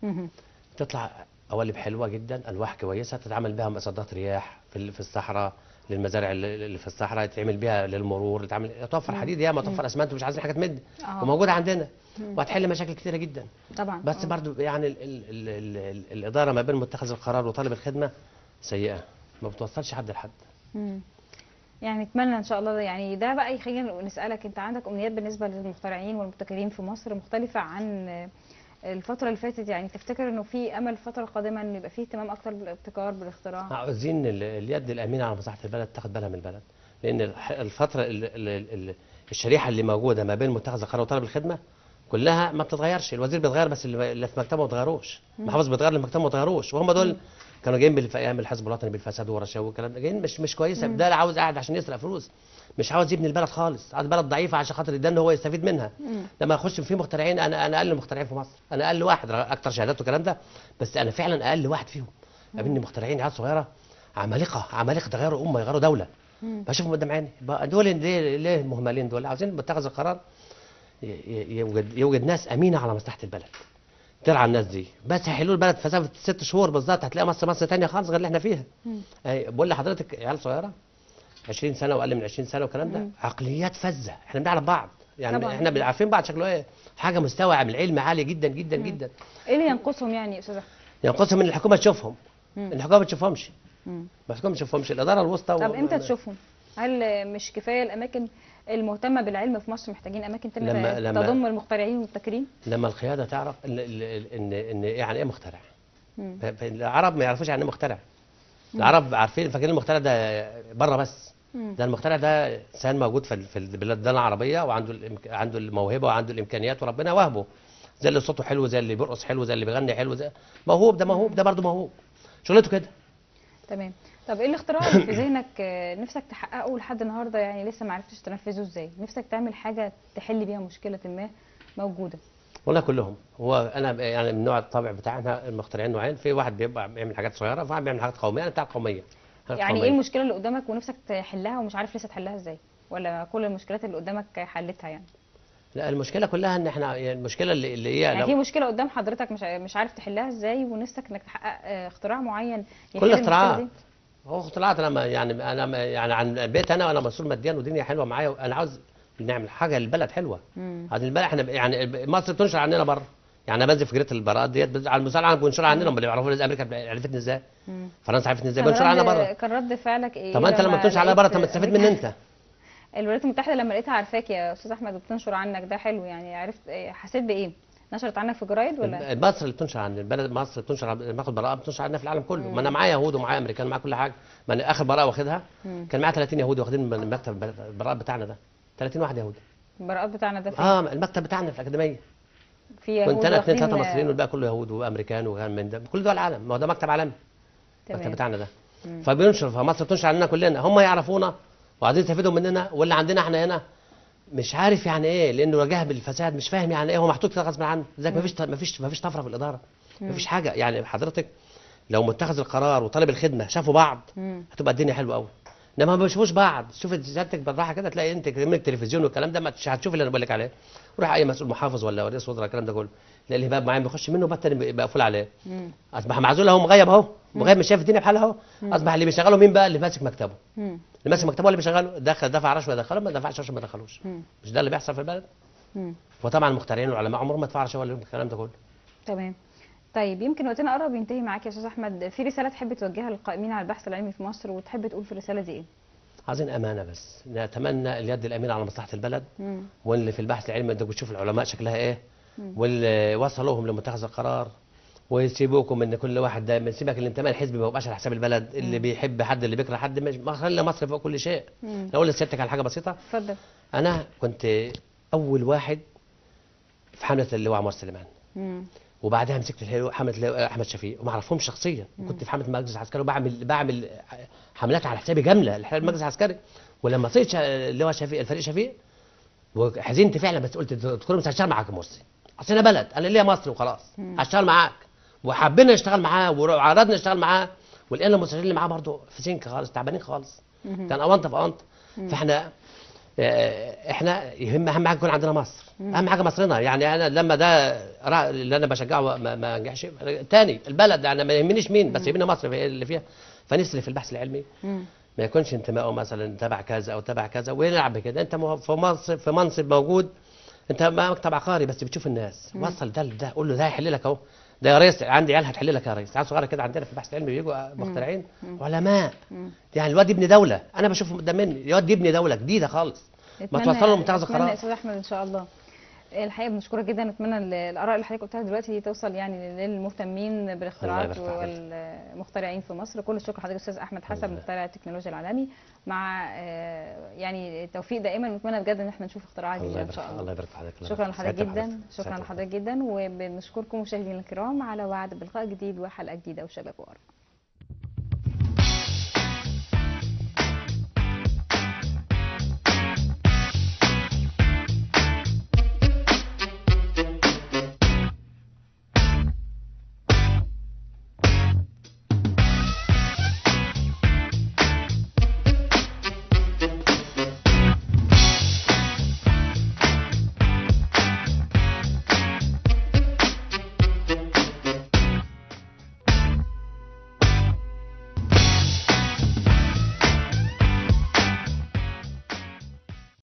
تطلع قوالب حلوة جدا ألواح كويسة تتعمل بها مصدات رياح في ال- في الصحراء للمزارع اللي في الصحراء يتعمل بيها للمرور يتعمل توفر حديد ياما توفر أسمنت ومش عايزين حاجة تمد آه. وموجودة عندنا وهتحل مشاكل كتيرة جدا طبعا بس آه. برضو يعني ال ال ال ال ال الإدارة ما بين متخذ القرار وطالب الخدمة سيئة ما بتوصلش حد لحد. يعني نتمنى إن شاء الله يعني ده بقى يخلينا نسألك أنت عندك أمنيات بالنسبة للمخترعين والمبتكرين في مصر مختلفة عن الفترة اللي فاتت؟ يعني تفتكر إنه في أمل الفترة القادمه إن يبقى فيه اهتمام أكتر بالابتكار بالاختراع؟ عاوزين ال- اليد الأمينة على مصلحة البلد تاخد بالها من البلد. لأن الفترة ال ال ال الشريحة اللي موجودة ما بين متخذ القرار وطالب الخدمة كلها ما بتتغيرش. الوزير بيتغير بس اللي اللي في مكتبه ما بيتغيروش المحافظ بيتغير اللي في مكتبه ما بيتغيروش وهم دول كانوا جايين بالف- أيام الحزب الوطني بالفساد والرشاوى والكلام ده جايين مش مش كويسة. ده اللي عاوز قاعد عشان يسرق فلوس. مش عاوز يبني البلد خالص. عاوز بلد ضعيفة عشان خاطر يدن هو يستفيد منها. لما اخش في مخترعين أنا أنا أقل مخترعين في مصر. أنا أقل واحد أكتر شهادات والكلام ده. بس أنا فعلا أقل واحد فيهم. قابلني مخترعين عيال صغيرة عمالقة عمالقة تغيروا أمة يغيروا دولة. بشوفهم قدام عيني. دول ليه ليه مهملين دول؟ عاوزين متخذ القرار يوجد يوجد ناس أمينة على مصلحة البلد. ترعى الناس دي. بس هيحلوا البلد في ست شهور بالظبط هتلاقي مصر مصر تانية خالص غير اللي إحنا فيها. مم. أي بقول لحضرتك عيال صغيرة 20 سنة وأقل من 20 سنة والكلام ده مم. عقليات فذة. إحنا بنعرف بعض. يعني طبعاً. إحنا عارفين بعض شكله إيه. حاجة مستوى من العلم عالي جدا جدا جدا. إيه اللي ينقصهم يعني يا أستاذ ينقصهم إن الحكومة تشوفهم. مم. الحكومة ما تشوفهمش. مم. الحكومة ما تشوفهمش. الإدارة الوسطى طب و- إمتى تشوفهم؟ هل مش كفاية الأماكن المهتمة بالعلم في مصر محتاجين أماكن لما- لما- تضم المخترعين والمبتكرين؟ لما القيادة تعرف ان ان ان, يعني إيه مخترع؟ مم. العرب ما يعرفوش يعني إيه مخترع. العرب عارفين فاكرين المخترع ده بره بس. ده المخترع ده إنسان موجود في ال- في البلاد العربية وعنده. عنده الموهبة وعنده الإمكانيات وربنا وهبه. زي اللي صوته حلو زي اللي بيرقص حلو زي اللي بيغني حلو زي موهوب ده موهوب ده برضه موهوب. شغلته كده. تمام. طب إيه الاختراع اللي في ذهنك آه، نفسك تحققه لحد النهارده؟ يعني لسه ما عرفتش تنفذه إزاي. نفسك تعمل حاجة تحل بيها مشكلة ما موجودة؟ والله كلهم. هو أنا يعني من نوع الطابع بتاعنا المخترعين نوعين في واحد بيبقى بيعمل حاجات صغيرة وفي واحد بيعمل حاجات قومية. أنا بتاع حاجات يعني إيه قومية. المشكلة اللي قدامك ونفسك تحلها ومش عارف لسه تحلها إزاي؟ ولا كل المشكلات اللي قدامك حلتها يعني؟ لا المشكلة كلها إن إحنا يعني المشكلة اللي, اللي هي يعني في مشكلة قدام حضرتك مش مش عارف تحلها إزاي ونفسك إنك تحقق آه، اختراع معين كل اختراعات؟ هو اختراعات أنا يعني أنا يعني عن بيت أنا وأنا مسؤول ماديا والدنيا حلوة معايا أنا عاوز نعمل حاجة للبلد حلوة. عايز البلد إحنا يعني مصر بتنشر عننا بره يعني أنا بنزل في جريده البراءات ديت على المستوى العالم بينشروا عننا امال يعرفوا إزاي أمريكا عرفتني إزاي. فرنسا عرفتني إزاي بينشروا عننا بره كان رد فعلك إيه طب أنت لما بتنشر عليها بره طب ما تستفيد من أنت؟ الولايات المتحدة لما لقيتها عارفاك يا أستاذ أحمد وبتنشر عنك ده حلو يعني عرفت إيه، حسيت بإيه؟ نشرت عنك في جرايد ولا؟ مصر اللي بتنشر عن البلد مصر اللي بتنشر عن- باخد براءة بتنشر عندنا في العالم كله. ما أنا معايا يهود ومعايا أمريكان ومعايا كل حاجة. ما أنا آخر براءة واخدها. كان معايا 30 يهودي واخدين من المكتب البراءة بتاعنا ده. 30 واحد يهودي. البراءات بتاعنا ده فين؟ آه المكتب بتاعنا في الأكاديمية. في يهود كنت أنا اثنين ثلاثة مصريين والباقي كله يهود وأمريكان وكان من ده. كل دول العالم. ما هو ده مكتب عالمي. المكتب بتاعنا ده. فبينشر فمصر بتنشر عننا كلنا. هم يعرفونا وعايزين يستفيدوا مننا واللي عندنا إحنا هنا. مش عارف يعني إيه لأنه واجه بالفساد مش فاهم يعني إيه هو محطوط كده غصب عنه. زيك مفيش مفيش مفيش طفرة في الإدارة. مفيش حاجة. يعني حضرتك لو متخذ القرار وطالب الخدمة شافوا بعض. هتبقى الدنيا حلوة قوي إنما ما بيشوفوش بعض. شوف سيادتك بالراحة كده تلاقي أنت من التلفزيون والكلام ده ما تش- هتشوف اللي أنا بقول لك عليه. روح أي مسؤول محافظ ولا رئيس وزراء الكلام ده كله. تلاقي الباب معين بيخش منه باب تاني بيبقى مقفول عليه. أصبح معزول أهو مغيب أهو. مغيب مش شايف الدنيا بحالها اهو أصبح اللي بيشغله مين بقى؟ اللي ماسك مكتبه. اللي ماسك مكتبه هو اللي بيشغله. دخل دفع رشوه يدخله ما دفعش رشوه ما دخلوش. مم. مش ده اللي بيحصل في البلد؟ مم. وطبعا المخترعين والعلماء عمرهم ما دفعوا رشوه ولا الكلام ده كله. تمام. طيب يمكن وقتنا قرب ينتهي معاك يا أستاذ أحمد. في رسالة تحب توجهها للقائمين على البحث العلمي في مصر وتحب تقول في الرساله دي إيه؟ عايزين أمانة بس. نتمنى اليد الامينه على مصلحة البلد. واللي في البحث العلمي أنتوا بتشوف العلماء شكلها إيه. واللي وصلوهم لمتخذ القرار. ويسيبوكم إن كل واحد دايما سيبك الانتماء الحزبي ما يبقاش على حساب البلد اللي بيحب حد اللي بيكره حد مش ما خلي مصر فوق كل شيء. مم. أقول لسيادتك على حاجة بسيطة اتفضل. أنا كنت أول واحد في حملة اللواء عمر سليمان. وبعدها مسكت حملة أحمد شفيق. وما أعرفهمش شخصيا. كنت في حملة المجلس العسكري وبعمل بعمل حملات على حسابي جاملة المجلس العسكري ولما صيت شا- اللواء شفيق الفريق شفيق وحزنت فعلا بس قلت دكتور مش هشتغل معاك يا مرسي. أصل أنا بلد أنا ليا مصر وخلاص. هشتغل معاك. وحبينا نشتغل معاه وعرضنا نشتغل معاه ولقينا المستشارين اللي معاه برضه في سنك خالص تعبانين خالص. كان اونطه في اونطه فإحنا آه، إحنا يهم أهم حاجة يكون عندنا مصر. أهم حاجة مصرنا. يعني أنا لما ده اللي أنا بشجعه ما, ما نجحش تاني البلد يعني ما يهمنيش مين بس يهمنا مصر في اللي فيها. فنسلي في البحث العلمي. ما يكونش انتمائه مثلا تبع كذا أو تبع كذا ويلعب كده أنت في منصب في منصب موجود أنت ما مكتب عقاري بس بتشوف الناس. وصل ده لده قول له ده هيحل لك أهو. ده يا ريس عندي عيال هتحل لك يا ريس. عيال صغيرة كده عندنا في البحث العلمي بيجوا مخترعين. علماء. يعني الواد يبني دولة. أنا بشوفه قدام مني الواد يبني دولة جديدة خالص. ما لمتخذ نتمنى يا قرار. أستاذ أحمد إن شاء الله. الحقيقة بنشكرك جدا نتمنى ال- الآراء اللي حضرتك قلتها دلوقتي توصل يعني للمهتمين بالاختراعات. والمخترعين في مصر كل الشكر لحضرتك أستاذ أحمد حسن الله. مخترع التكنولوجيا العالمي مع آه، يعني التوفيق دائما ونتمنى بجد إن إحنا نشوف اختراعات جديده إن شاء الله الله يبارك في حضرتك شكرا. لحضرتك جدا. شكرا لحضرتك جدا وبنشكركم مشاهدينا الكرام على وعد بلقاء جديد وحلقة جديدة وشباب وأرض